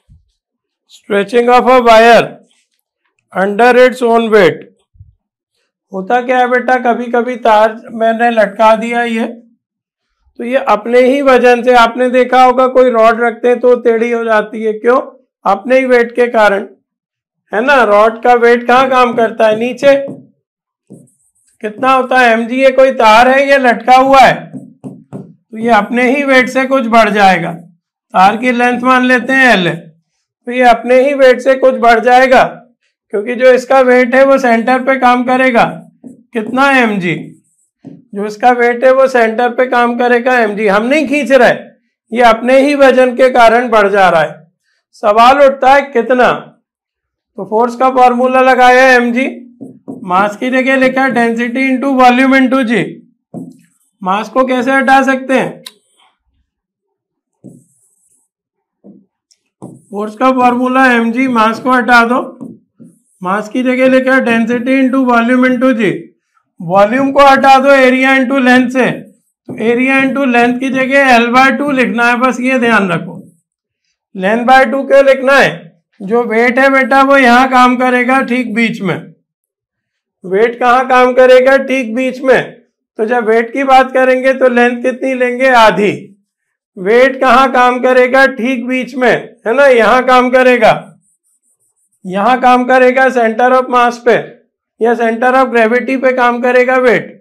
stretching of a wire under its own weight होता क्या है बेटा कभी कभी तार मैंने लटका दिया ये। तो ये अपने ही वज़न से, आपने देखा होगा कोई रॉड रखते हैं तो टेढ़ी हो जाती है। क्यों? अपने ही वेट के कारण। है ना? रॉड का वेट कहाँ काम करता है? नीचे। कितना होता है? एम जी ये कोई तार है ये लटका हुआ है? तो ये अपने ही वेट से कुछ बढ़ जाएगा। तार की लेंथ मान लेते हैं एल तो ये अपने ही वेट से कुछ बढ़ जाएगा, क्योंकि जो इसका वेट है वो सेंटर पे काम करेगा। कितना एम जी जो इसका वेट है, वो सेंटर पे काम करेगा एम जी हम नहीं खींच रहे। ये अपने ही वज़न के कारण बढ़ जा रहा है। सवाल उठता है, कितना? तो फोर्स का फॉर्मूला लगाया एम जी मास की जगह लिखा density into volume into G mass को कैसे हटा सकते हैं? फोर्स का फॉर्मूला एम जी मास को हटा दो। मास की जगह लिखा density into volume into G volume को हटा दो एरिया इंटू लेंथ से। तो एरिया इंटू लेंथ की जगह एल बाय टू लिखना है, बस ये ध्यान रखो। लेंथ बाय टू क्यों लिखना है? जो वेट है बेटा वो यहाँ काम करेगा ठीक बीच में। वेट कहाँ काम करेगा? ठीक बीच में। तो जब वेट की बात करेंगे तो लेंथ कितनी लेंगे? आधी। वेट कहाँ काम करेगा? ठीक बीच में। है ना? यहाँ काम करेगा। यहाँ काम करेगा सेंटर ऑफ़ मास पे। या सेंटर ऑफ़ ग्रेविटी पे काम करेगा वेट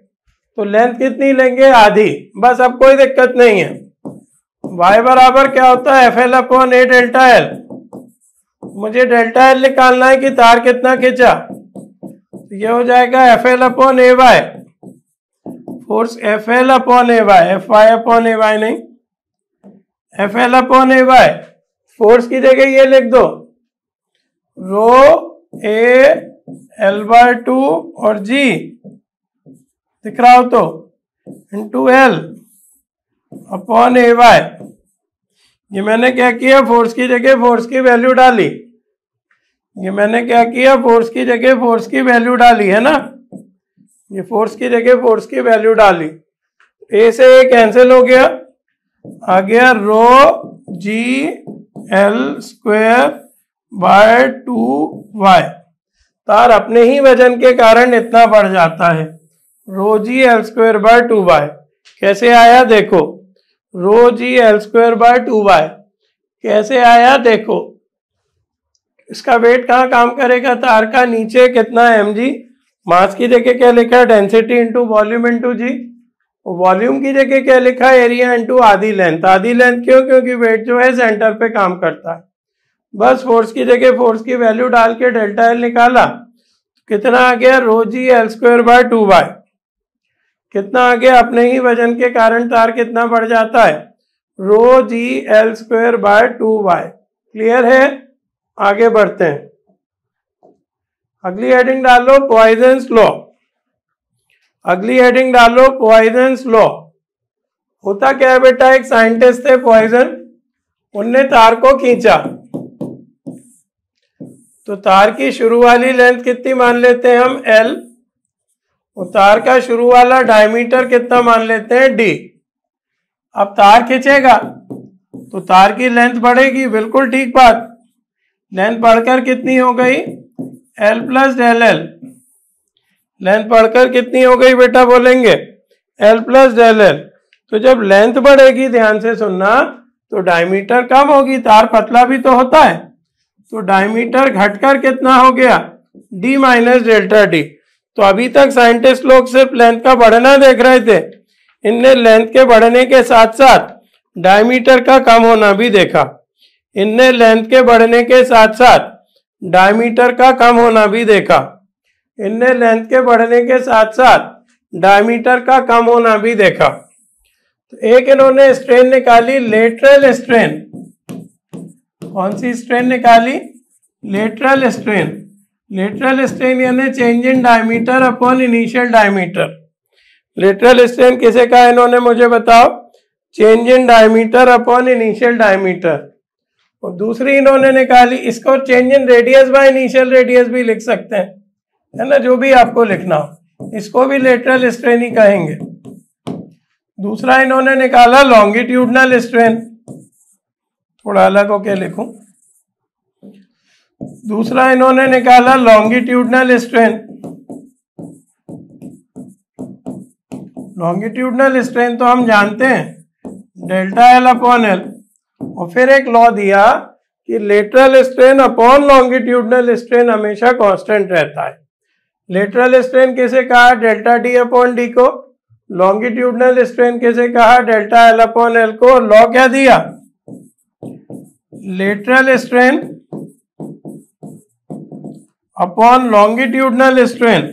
तो लेंथ कितनी लेंगे? आधी। बस अब कोई दिक्कत नहीं है। y बराबर क्या होता है? F L upon A delta L मुझे डेल्टा एल निकालना है कि तार कितना खींचा? तो ये हो जाएगा F L upon A Y force F L upon A Y F Y upon A Y नहीं। F L upon A Y force की जगह ये लिख दो। Rho A L by two और जी दिख रहा हो तो into L upon A Y ये मैंने क्या किया? फोर्स की जगह फोर्स की वैल्यू डाली। ये मैंने क्या किया? फोर्स की जगह फोर्स की वैल्यू डाली, है ना? ये फोर्स की जगह फोर्स की वैल्यू डाली। ए से ए कैंसिल हो गया। आ गया rho G L square by two Y तार अपने ही वज़न के कारण इतना बढ़ जाता है। Rho G L square by two Y कैसे आया देखो? Rho G L square by two Y कैसे आया देखो? इसका वेट कहाँ काम करेगा? तार का नीचे कितना एम जी मास की जगह क्या लिखा है? Density into volume into G volume की जगह क्या लिखा है? एरिया इंटू आधी लेंथ आधी लेंथ क्यों? क्योंकि वेट जो है सेंटर पे काम करता है। बस फोर्स की जगह फोर्स की वैल्यू डाल के डेल्टा एल निकाला। कितना आ गया? Rho G L square by two by कितना आ गया? अपने ही वज़न के कारण तार कितना बढ़ जाता है? Rho G L square by two Y clear है? आगे बढ़ते हैं। अगली हेडिंग डालो पॉइजन लॉ अगली हेडिंग डालो पॉइजन लॉ होता क्या है बेटा? एक साइंटिस्ट थे पॉइजन उनने तार को खींचा। तो तार की शुरू वाली लेंथ कितनी मान लेते हैं हम? एल और तार का शुरू वाला डायमीटर कितना मान लेते हैं? डी अब तार खींचेगा तो तार की लेंथ बढ़ेगी। बिल्कुल ठीक बात। लेंथ बढ़कर कितनी हो गई? L plus del L length बढ़कर कितनी हो गई बेटा, बोलेंगे? एल प्लस डेल एल तो जब लेंथ बढ़ेगी, ध्यान से सुनना तो डायमीटर कम होगी। तार पतला भी तो होता है। तो डायमीटर घटकर कितना हो गया? डी माइनस डेल्टा डी तो अभी तक साइंटिस्ट लोग सिर्फ़ लेंथ का बढ़ना देख रहे थे। इनने लेंथ के बढ़ने के साथ साथ डायमीटर का कम होना भी देखा। इनने लेंथ के बढ़ने के साथ साथ डायमीटर का कम होना भी देखा। इनने लेंथ के बढ़ने के साथ साथ डायमीटर का कम होना भी देखा। तो एक इन्होंने स्ट्रेन निकाली लेटरल स्ट्रेन कौन सी स्ट्रेन निकाली? Lateral strain. लेटरल स्ट्रेन यानी change in diameter upon initial diameter lateral strain किसे कहा इन्होंने मुझे बताओ? Change in diameter upon initial diameter और दूसरी इन्होंने निकाली, इसको change in radius by initial radius भी लिख सकते हैं। है ना? जो भी आपको लिखना हो। इसको भी लेटरल स्ट्रेन ही कहेंगे। दूसरा इन्होंने निकाला लॉन्गिट्यूडनल स्ट्रेन थोड़ा अलग होके लिखूं। दूसरा इन्होंने निकाला लॉन्गिट्यूडनल स्ट्रेन लॉन्गिट्यूडनल स्ट्रेन तो हम जानते हैं डेल्टा एल अपॉन एल और फिर एक लॉ दिया कि lateral strain upon longitudinal strain हमेशा कांस्टेंट रहता है। लेटरल स्ट्रेन कैसे कहा? डेल्टा डी अपॉन डी को। लॉन्गिट्यूडनल स्ट्रेन कैसे कहा? डेल्टा एल अपॉन एल को। लॉ क्या दिया? Lateral strain upon longitudinal strain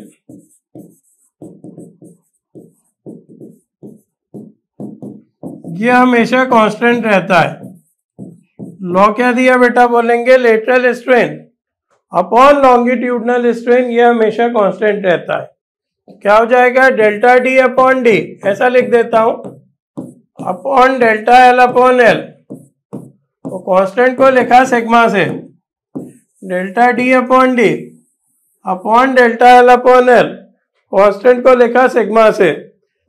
ये हमेशा कांस्टेंट रहता है। लॉ क्या दिया बेटा बोलेंगे? Lateral strain upon longitudinal strain ये हमेशा कांस्टेंट रहता है। क्या हो जाएगा? डेल्टा डी अपॉन डी ऐसा लिख देता हूँ। Upon delta L upon L तो कांस्टेंट को लिखा सिग्मा से। Delta D upon D upon delta L upon L constant को लिखा सिग्मा से।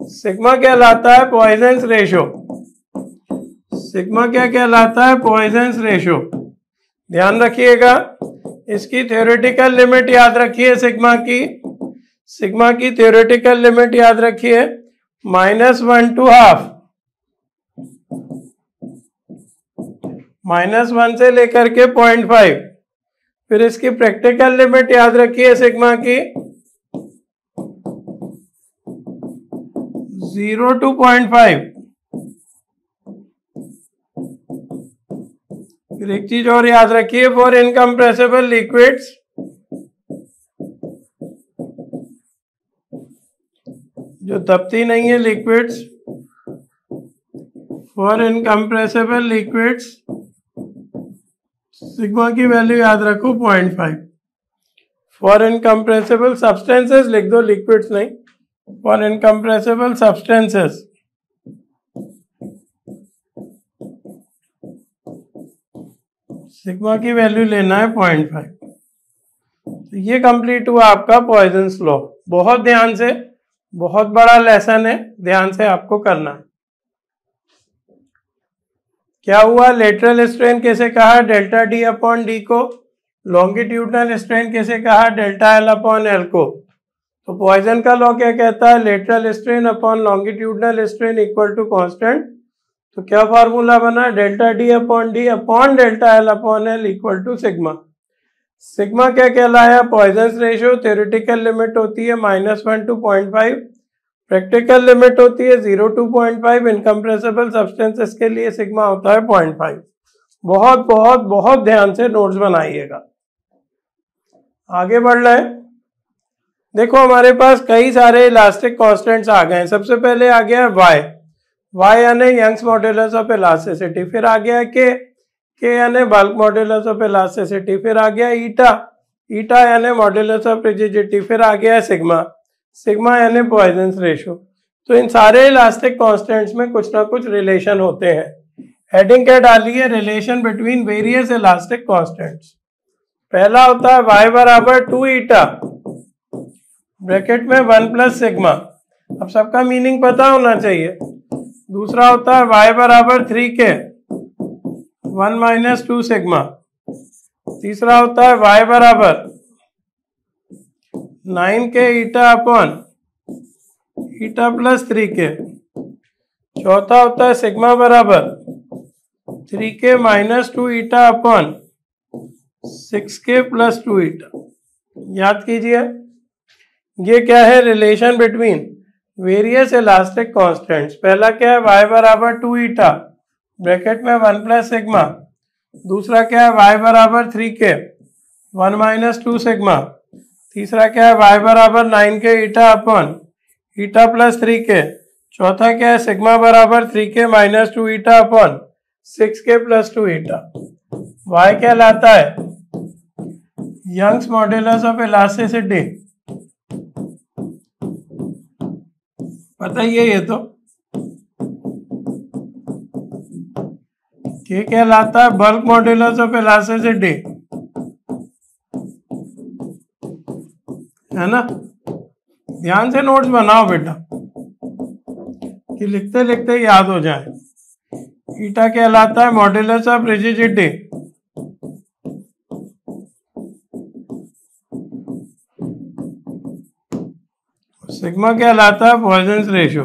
सिग्मा कहलाता है? पॉइजन रेशो सिग्मा क्या कहलाता है? पॉइजन रेशो ध्यान रखिएगा, इसकी थ्योरेटिकल लिमिट याद रखिए सिग्मा की। सिग्मा की थ्योरेटिकल लिमिट याद रखिए। Minus one to half minus one से लेकर के पॉइंट फाइव। फिर इसकी प्रैक्टिकल लिमिट याद रखिए सिग्मा की। Zero to point five. फिर एक चीज़ और याद रखिए फॉर इनकम्प्रेसिबल लिक्विड्स जो तपती नहीं है liquids for incompressible liquids sigma की वैल्यू याद रखो point five for incompressible substances लिख दो लिक्विड्स नहीं। फॉर इनकम्प्रेसिबल सब्सटेंसेस सिग्मा की वैल्यू लेना है पॉइंट फाइव तो ये कंप्लीट हुआ आपका पॉइजन स्लो बहुत ध्यान से, बहुत बड़ा लेसन है, ध्यान से आपको करना है। क्या हुआ? लेटरल स्ट्रेन कैसे कहा? डेल्टा डी अपॉन डी को। लॉन्गिट्यूडनल स्ट्रेन कैसे कहा? डेल्टा एल अपॉन एल को। तो पॉइजन का लॉ क्या कहता है? Lateral strain upon longitudinal strain equal to constant तो क्या फार्मूला बना? Delta D upon D upon delta L upon L equal to sigma sigma क्या कहलाया? पॉइजन रेशियो थेरेटिकल लिमिट होती है minus one to point five practical limit होती है zero to point five incompressible substances के लिए sigma होता है पॉइंट फाइव बहुत बहुत बहुत ध्यान से नोट्स बनाइएगा। आगे बढ़ रहे देखो, हमारे पास कई सारे इलास्टिक कॉन्स्टेंट्स आ गए हैं। सबसे पहले आ गया है वाई वाई यानी यंग्स मॉड्यूलस ऑफ़ इलास्टिसिटी। फिर आ गया के के यानी बल्क मॉड्यूलस ऑफ़ इलास्टिसिटी फिर आ गया ईटा। ईटा यानी मॉड्यूलस ऑफ़ रिजिडिटी फिर आ गया सिग्मा सिग्मा यानी पॉइजन रेशो तो इन सारे इलास्टिक कॉन्स्टेंट्स में कुछ ना कुछ रिलेशन होते हैं। हेडिंग क्या डाली है? Relation between various elastic constants पहला होता है y बराबर टू ईटा ब्रैकेट में वन प्लस सिग्मा अब सबका मीनिंग पता होना चाहिए। दूसरा होता है वाई बराबर three K one minus two sigma तीसरा होता है वाई बराबर nine K eta upon, eta plus three K. चौथा होता है सिग्मा बराबर। Three K minus two eta upon, six K plus two eta. याद कीजिए, ये क्या है relation between various elastic constants पहला क्या है, y बराबर टू ईटा, ब्रैकेट में वन प्लस सिग्मा। दूसरा क्या है, y बराबर three K, one minus two sigma. तीसरा क्या है? वाई बराबर nine K eta upon eta plus three K. चौथा क्या है? सिग्मा बराबर three K minus two eta upon six K plus two eta Y क्या लाता है? Young's modulus of elasticity. पता ही है ये तो। क्या लाता है? Bulk modulus of elasticity. है ना? ध्यान से नोट्स बनाओ बेटा। कि लिखते लिखते याद हो जाए। ईटा कहलाता है मॉड्यूलस ऑफ़ रिजिडिटी सिग्मा क्या लाता है पॉइजन रेशियो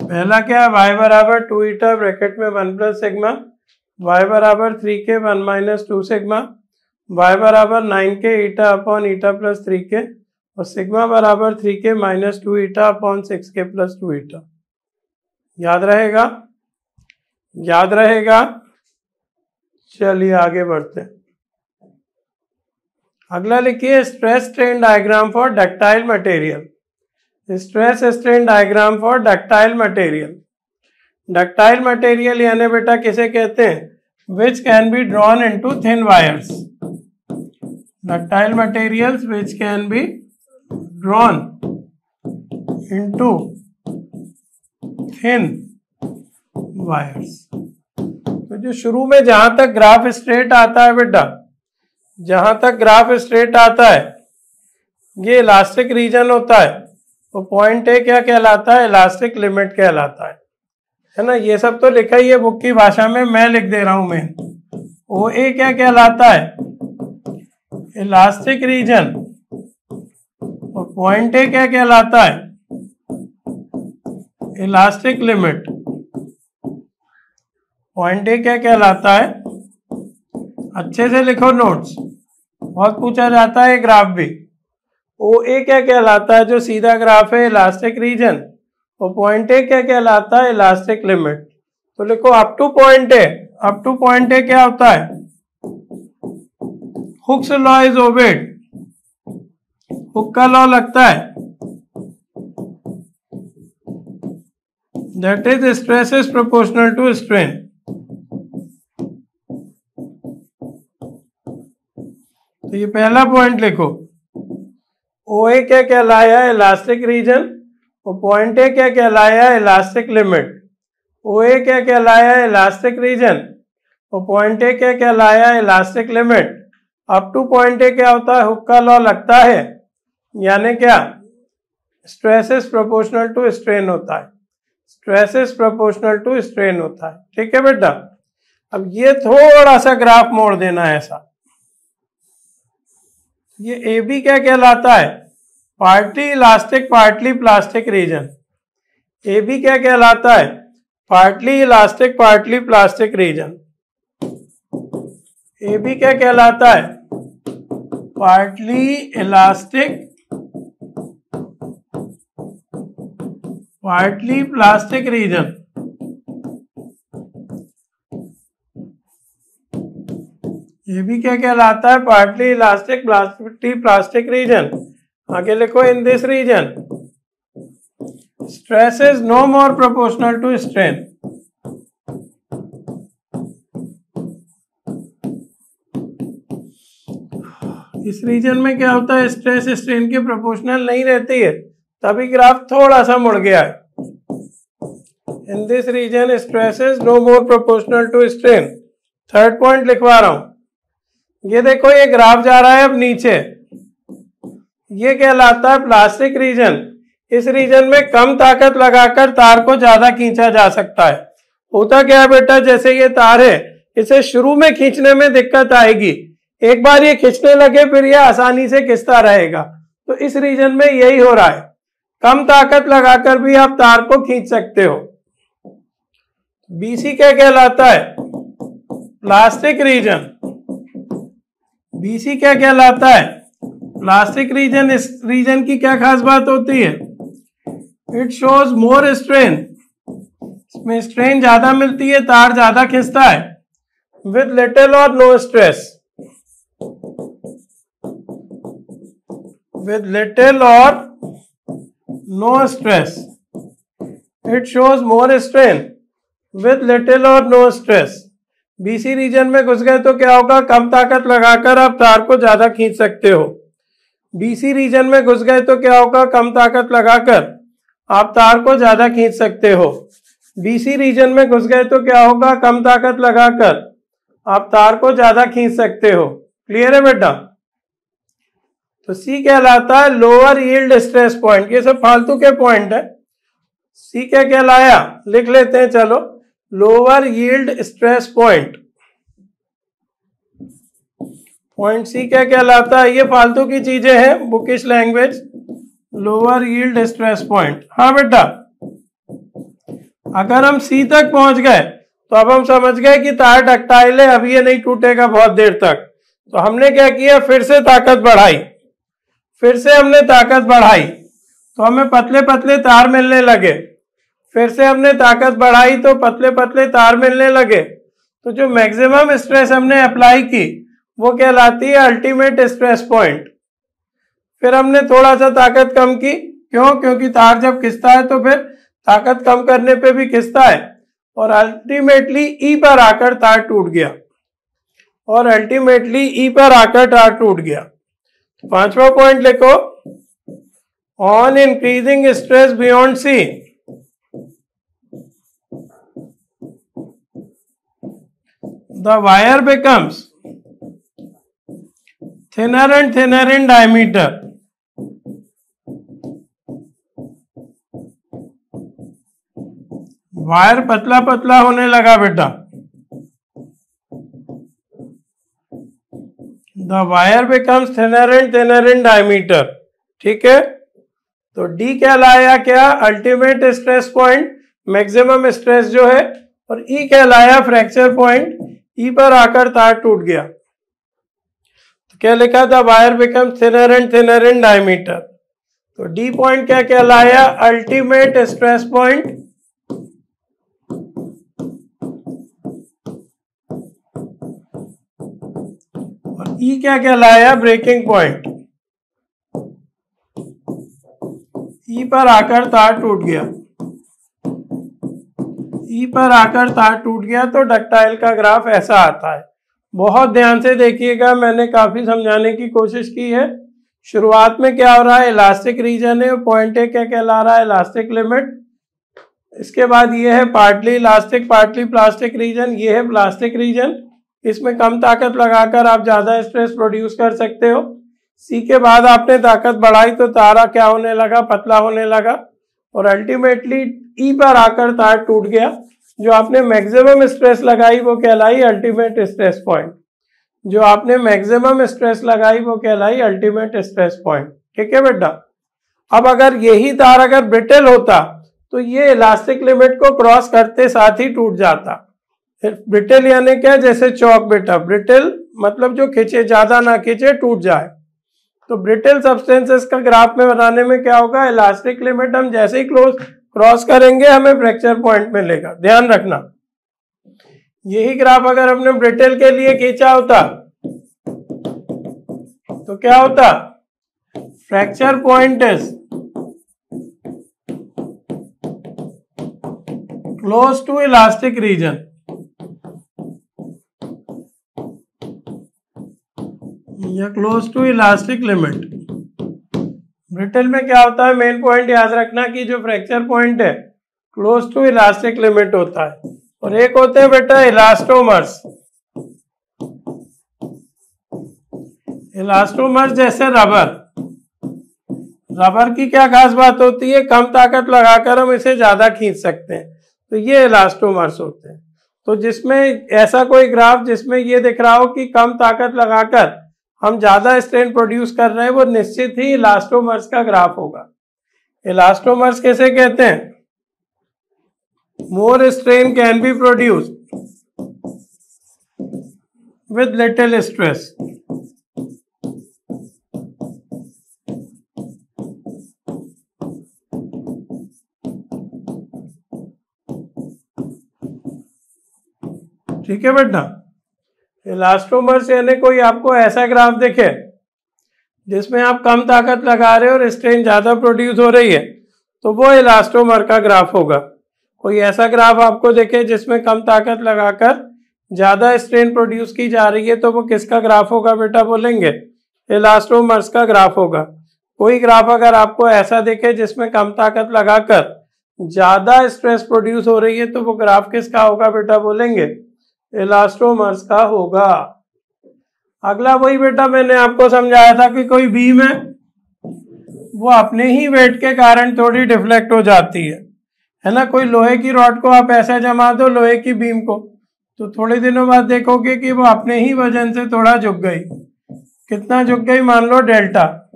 पहला क्या है? वाई बराबर टू ईटा ब्रैकेट में वन प्लस सिग्मा वाई बराबर three K one minus two sigma Y बराबर nine K eta upon eta plus three K और सिग्मा बराबर three K minus two eta upon six K plus two eta याद रहेगा? याद रहेगा? चलिए आगे बढ़ते हैं। अगला लिखिए stress strain diagram for ductile material stress strain diagram for ductile material ductile material यानी बेटा किसे कहते हैं? Which can be drawn into thin wires ductile materials which can be drawn into thin wires तो जो शुरू में जहाँ तक ग्राफ स्ट्रेट आता है बेटा, जहाँ तक ग्राफ स्ट्रेट आता है, ये इलास्टिक रीजन होता है तो पॉइंट ए क्या कहलाता है? इलास्टिक लिमिट कहलाता है। है ना? ये सब तो लिखा ही है बुक की भाषा में, मैं लिख दे रहा हूँ मैं। ओ, ए क्या कहलाता है? इलास्टिक रीजन और पॉइंट ए क्या कहलाता है? इलास्टिक लिमिट पॉइंट ए क्या कहलाता है? अच्छे से लिखो नोट्स बहुत पूछा जाता है ग्राफ भी। ओ ए क्या कहलाता है जो सीधा ग्राफ है? इलास्टिक रीजन और पॉइंट ए क्या कहलाता है? इलास्टिक लिमिट तो लिखो up to point A up to point A क्या होता है? Hooke's law is obeyed Hooke का लॉ लगता है। That is stress is proportional to strain तो ये पहला पॉइंट लिखो। ओ ए क्या कहलाया? इलास्टिक रीजन और पॉइंट ए क्या कहलाया? इलास्टिक लिमिट ओ ए क्या कहलाया? इलास्टिक रीजन और पॉइंट ए क्या कहलाया? Elastic limit up to point A क्या होता है? हुक का लॉ लगता है। यानी क्या? Stress is proportional to strain होता है। Stress is proportional to strain होता है। ठीक है बेटा? अब ये थोड़ा सा ग्राफ मोड़ देना है ऐसा। ये ए बी क्या कहलाता है? Partly elastic partly plastic region. A भी क्या कहलाता है? Partly elastic partly plastic region. A भी क्या कहलाता है? Partly elastic partly plastic region. ये भी क्या कहलाता है? Partly elastic plastic region. आगे लिखो in this region stress is no more proportional to strain इस रीजन में क्या होता है? स्ट्रेस स्ट्रेन के प्रोपोर्शनल नहीं रहती है। तभी ग्राफ थोड़ा सा मुड़ गया है। In this region stress is no more proportional to strain third point लिखवा रहा हूँ। ये देखो, ये ग्राफ जा रहा है अब नीचे। ये कहलाता है प्लास्टिक रीजन। इस रीजन में कम ताकत लगाकर तार को ज़्यादा खींचा जा सकता है। होता क्या है बेटा? जैसे ये तार है, इसे शुरू में खींचने में दिक्कत आएगी। एक बार ये खींचने लगे, फिर ये आसानी से खिंचता रहेगा। तो इस रीजन में यही हो रहा है। कम ताकत लगाकर भी आप तार को खींच सकते हो। बीसी क्या कहलाता है? Plastic reason. बीसी क्या कहलाता है? प्लास्टिक रीजन इस रीजन की क्या खास बात होती है? इट शोज़ मोर स्ट्रेन इसमें स्ट्रेन ज़्यादा मिलती है, तार ज़्यादा खिंचता है विद लिटिल और no stress with little or no stress. It shows more strain. With little or no stress. BC region में घुस गए तो क्या होगा? कम ताकत लगाकर आप तार को ज़्यादा खींच सकते हो। बीसी रीजन में घुस गए तो क्या होगा? कम ताकत लगाकर आप तार को ज़्यादा खींच सकते हो। बीसी रीजन में घुस गए तो क्या होगा? कम ताकत लगाकर आप तार को ज़्यादा खींच सकते हो। क्लियर है बेटा? तो सी कहलाता है लोअर यील्ड स्ट्रेस पॉइंट ये सब फालतू के पॉइंट है। सी क्या कहलाया? लिख लेते हैं, चलो। Lower yield stress point point C क्या कहलाता है? ये फालतू की चीज़ें हैं bookish language lower yield stress point हाँ बेटा। अगर हम सी तक पहुँच गए तो अब हम समझ गए कि तार डक्टाइल है, अब ये नहीं टूटेगा बहुत देर तक। तो हमने क्या किया? फिर से ताकत बढ़ाई। फिर से हमने ताकत बढ़ाई। तो हमें पतले पतले तार मिलने लगे। फिर से हमने ताकत बढ़ाई तो पतले पतले तार मिलने लगे। तो जो मैक्सिमम स्ट्रेस हमने अप्लाई की वो कहलाती है अल्टीमेट स्ट्रेस पॉइंट फिर हमने थोड़ा सा ताकत कम की। क्यों? क्योंकि तार जब खिंचता है तो फिर ताकत कम करने पे भी खिंचता है। और अल्टीमेटली ई पर आकर तार टूट गया। और अल्टीमेटली ई पर आकर तार टूट गया। पांचवा पॉइंट लिखो। On increasing stress beyond C the wire becomes thinner and thinner in diameter wire पतला पतला होने लगा बेटा। The wire becomes thinner and thinner in diameter ठीक है? तो डी क्या लाया क्या? Ultimate stress point maximum stress जो है, और ई क्या लाया? फ्रैक्चर पॉइंट ई पर आकर तार टूट गया। क्या लिखा था? Wire become thinner and thinner in diameter तो डी पॉइंट क्या कहलाया? अल्टीमेट स्ट्रेस पॉइंट और ई क्या कहलाया? ब्रेकिंग पॉइंट ई पर आकर तार टूट गया। ई पर आकर तार टूट गया तो डक्टाइल का ग्राफ ऐसा आता है। बहुत ध्यान से देखिएगा, मैंने काफ़ी समझाने की कोशिश की है। शुरुआत में क्या हो रहा है इलास्टिक रीजन है पॉइंट ए क्या कहला रहा है इलास्टिक लिमिट इसके बाद ये है partly elastic partly plastic region ये है प्लास्टिक रीजन इसमें कम ताकत लगाकर आप ज़्यादा स्ट्रेस प्रोड्यूस कर सकते हो। सी के बाद आपने ताकत बढ़ाई तो तारा क्या होने लगा, पतला होने लगा। और अल्टीमेटली ई पर आकर तार टूट गया। जो आपने मैक्सिमम स्ट्रेस लगाई वो कहलाई अल्टीमेट स्ट्रेस पॉइंट जो आपने मैक्सिमम स्ट्रेस लगाई वो कहलाई अल्टीमेट स्ट्रेस पॉइंट ठीक है बेटा? अब अगर यही तार अगर ब्रिटेल होता तो ये इलास्टिक लिमिट को क्रॉस करते साथ ही टूट जाता। ब्रिटेल यानी क्या? जैसे चौक बेटा ब्रिटेल मतलब जो खींचे, ज़्यादा ना खींचे, टूट जाए। तो ब्रिटेल सब्सटेंसेस का ग्राफ में बनाने में क्या होगा? इलास्टिक लिमिट हम जैसे ही क्लोज क्रॉस करेंगे, हमें फ्रैक्चर पॉइंट मिलेगा। ध्यान रखना। यही ग्राफ अगर हमने ब्रिटेल के लिए खींचा होता तो क्या होता? Fracture point is close to elastic region. या close to elastic limit. Brittle में क्या होता है? मेन पॉइंट याद रखना कि जो फ्रैक्चर पॉइंट है, क्लोज टू इलास्टिक लिमिट होता है। और एक होते हैं बेटा इलास्टोमर्स। इलास्टोमर्स जैसे रबर। रबर की क्या खास बात होती है? कम ताकत लगाकर हम इसे ज़्यादा खींच सकते हैं। तो ये इलास्टोमर्स होते हैं। तो जिसमें ऐसा कोई ग्राफ जिसमें ये दिख रहा हो कि कम ताकत लगाकर हम ज़्यादा स्ट्रेन प्रोड्यूस कर रहे हैं, वो निश्चित ही इलास्टोमर्स का ग्राफ होगा। इलास्टोमर्स कैसे कहते हैं? More strain can be produce with little stress ठीक है बेटा? इलास्टोमर से यानी कोई आपको ऐसा ग्राफ देखे जिसमें आप कम ताकत लगा रहे हो और स्ट्रेन ज़्यादा प्रोड्यूस हो रही है तो वो इलास्टोमर का ग्राफ होगा। कोई ऐसा ग्राफ आपको देखे जिसमें कम ताकत लगाकर ज़्यादा स्ट्रेन प्रोड्यूस की जा रही है तो वो किसका ग्राफ होगा बेटा बोलेंगे? इलास्टोमर्स का ग्राफ होगा। कोई ग्राफ अगर आपको ऐसा देखे जिसमें कम ताकत लगाकर ज़्यादा स्ट्रेस प्रोड्यूस हो रही है तो वो ग्राफ किसका होगा बेटा बोलेंगे? इलास्टोमर्स का होगा। अगला वही बेटा मैंने आपको समझाया था कि कोई बीम है, वो अपने ही वेट के कारण थोड़ी डिफ्लेक्ट हो जाती है। है ना? कोई लोहे की रॉड को आप ऐसा जमा दो, लोहे की बीम को। तो थोड़े दिनों बाद देखोगे कि वो अपने ही वज़न से थोड़ा झुक गई। कितना झुक गई मान लो डेल्टा।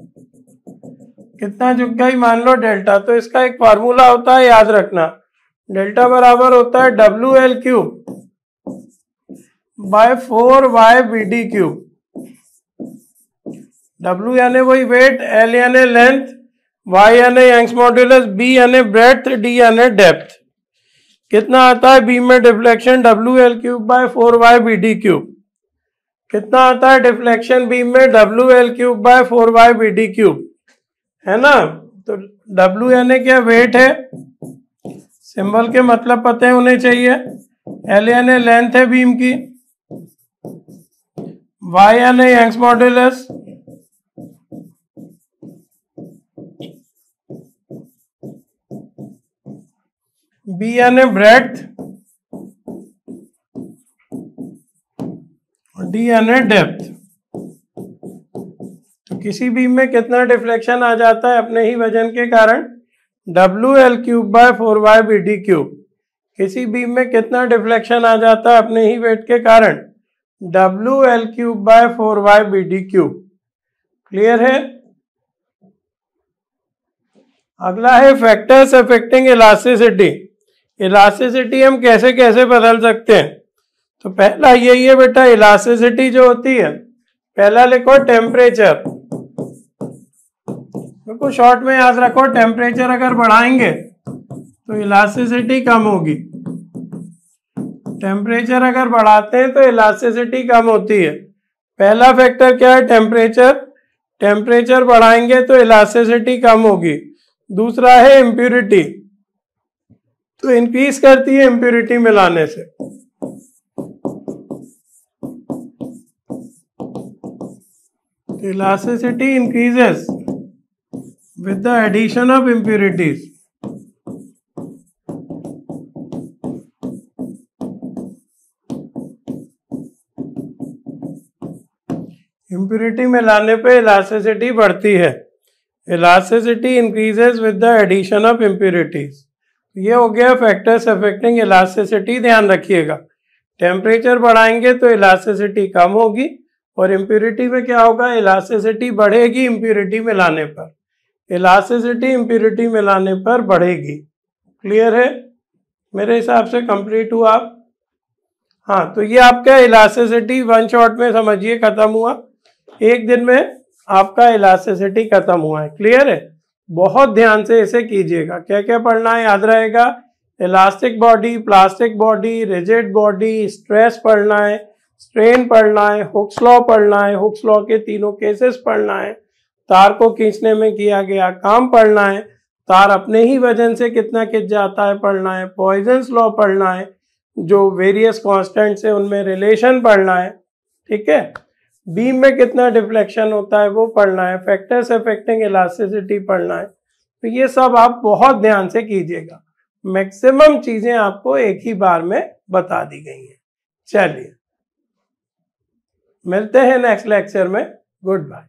कितना झुक गई मान लो डेल्टा। तो इसका एक फार्मूला होता है, याद रखना। डेल्टा बराबर होता है W L cube by four Y B D cube W यानी वही वेट एल यानी लेंथ वाई यानी यंग्स मॉड्यूलस बी यानी ब्रेथ डी यानी डेप्थ कितना आता है बी में deflection W L cube by four Y B D cube कितना आता है डिफ्लेक्शन बीम में? W L cube by four Y B D cube है ना? तो डब्ल्यू यानी क्या वेट है? सिंबल के मतलब पते होने चाहिए। एल यानी लेंथ है बीम की। मॉड्यूलस बी यानी ब्रेथ डी यानी डेप्थ तो किसी बीम में कितना डिफ्लेक्शन आ जाता है अपने ही वज़न के कारण? W L cube by four Y B D cube किसी बीम में कितना डिफ्लेक्शन आ जाता है अपने ही वेट के कारण? W L cube by four Y B D cube clear है? अगला है फैक्टर्स अफेक्टिंग इलास्टिसिटी इलास्टिसिटी हम कैसे कैसे बदल सकते हैं? तो पहला यही है बेटा इलास्टिसिटी जो होती है, पहला लिखो टेम्परेचर देखो शॉर्ट में याद रखो टेम्परेचर अगर बढ़ाएँगे तो इलास्टिसिटी कम होगी। टेम्परेचर अगर बढ़ाते हैं तो इलास्टिसिटी कम होती है। पहला फैक्टर क्या है? टेम्परेचर टेम्परेचर बढ़ाएँगे तो इलास्टिसिटी कम होगी। दूसरा है इम्प्यूरिटी तो इंक्रीज करती है इम्प्योरिटी मिलाने से। Elasticity increases with the addition of impurities impurity लाने पे इलास्टिसिटी बढ़ती है। Elasticity increases with the addition of impurities ये हो गया फैक्टर्स अफेक्टिंग इलास्टिसिटी ध्यान रखिएगा। टेम्परेचर बढ़ाएँगे तो इलास्टिसिटी कम होगी और इम्प्यूरिटी में क्या होगा? इलास्टिसिटी बढ़ेगी इम्प्यूरिटी लाने पर। इलास्टिसिटी इम्प्यूरिटी लाने पर बढ़ेगी। क्लियर है? मेरे हिसाब से कंप्लीट हुआ। आप हाँ तो ये आपका इलास्टिसिटी वन शॉट में समझिए, खत्म हुआ। एक दिन में आपका इलास्टिसिटी खत्म हुआ है। क्लियर है? बहुत ध्यान से इसे कीजिएगा। क्या क्या पढ़ना है? याद रहेगा? Elastic body plastic body rigid body stress पढ़ना है स्ट्रेन पढ़ना है हुक्स लॉ पढ़ना है हुक्स लॉ के तीनों केसेस पढ़ना है। तार को खींचने में किया गया काम पढ़ना है। तार अपने ही वज़न से कितना खिंच जाता है पढ़ना है। पॉइजन लॉ पढ़ना है, जो वेरियस कॉन्स्टेंट है उनमें रिलेशन पढ़ना है। ठीक है? बीम में कितना डिफ्लेक्शन होता है वो पढ़ना है फैक्टर्स अफेक्टिंग इलास्टिसिटी पढ़ना है। तो ये सब आप बहुत ध्यान से कीजिएगा। मैक्सिमम चीज़ें आपको एक ही बार में बता दी गई हैं। चलिए, मिलते हैं नेक्स्ट लेक्चर में। Good bye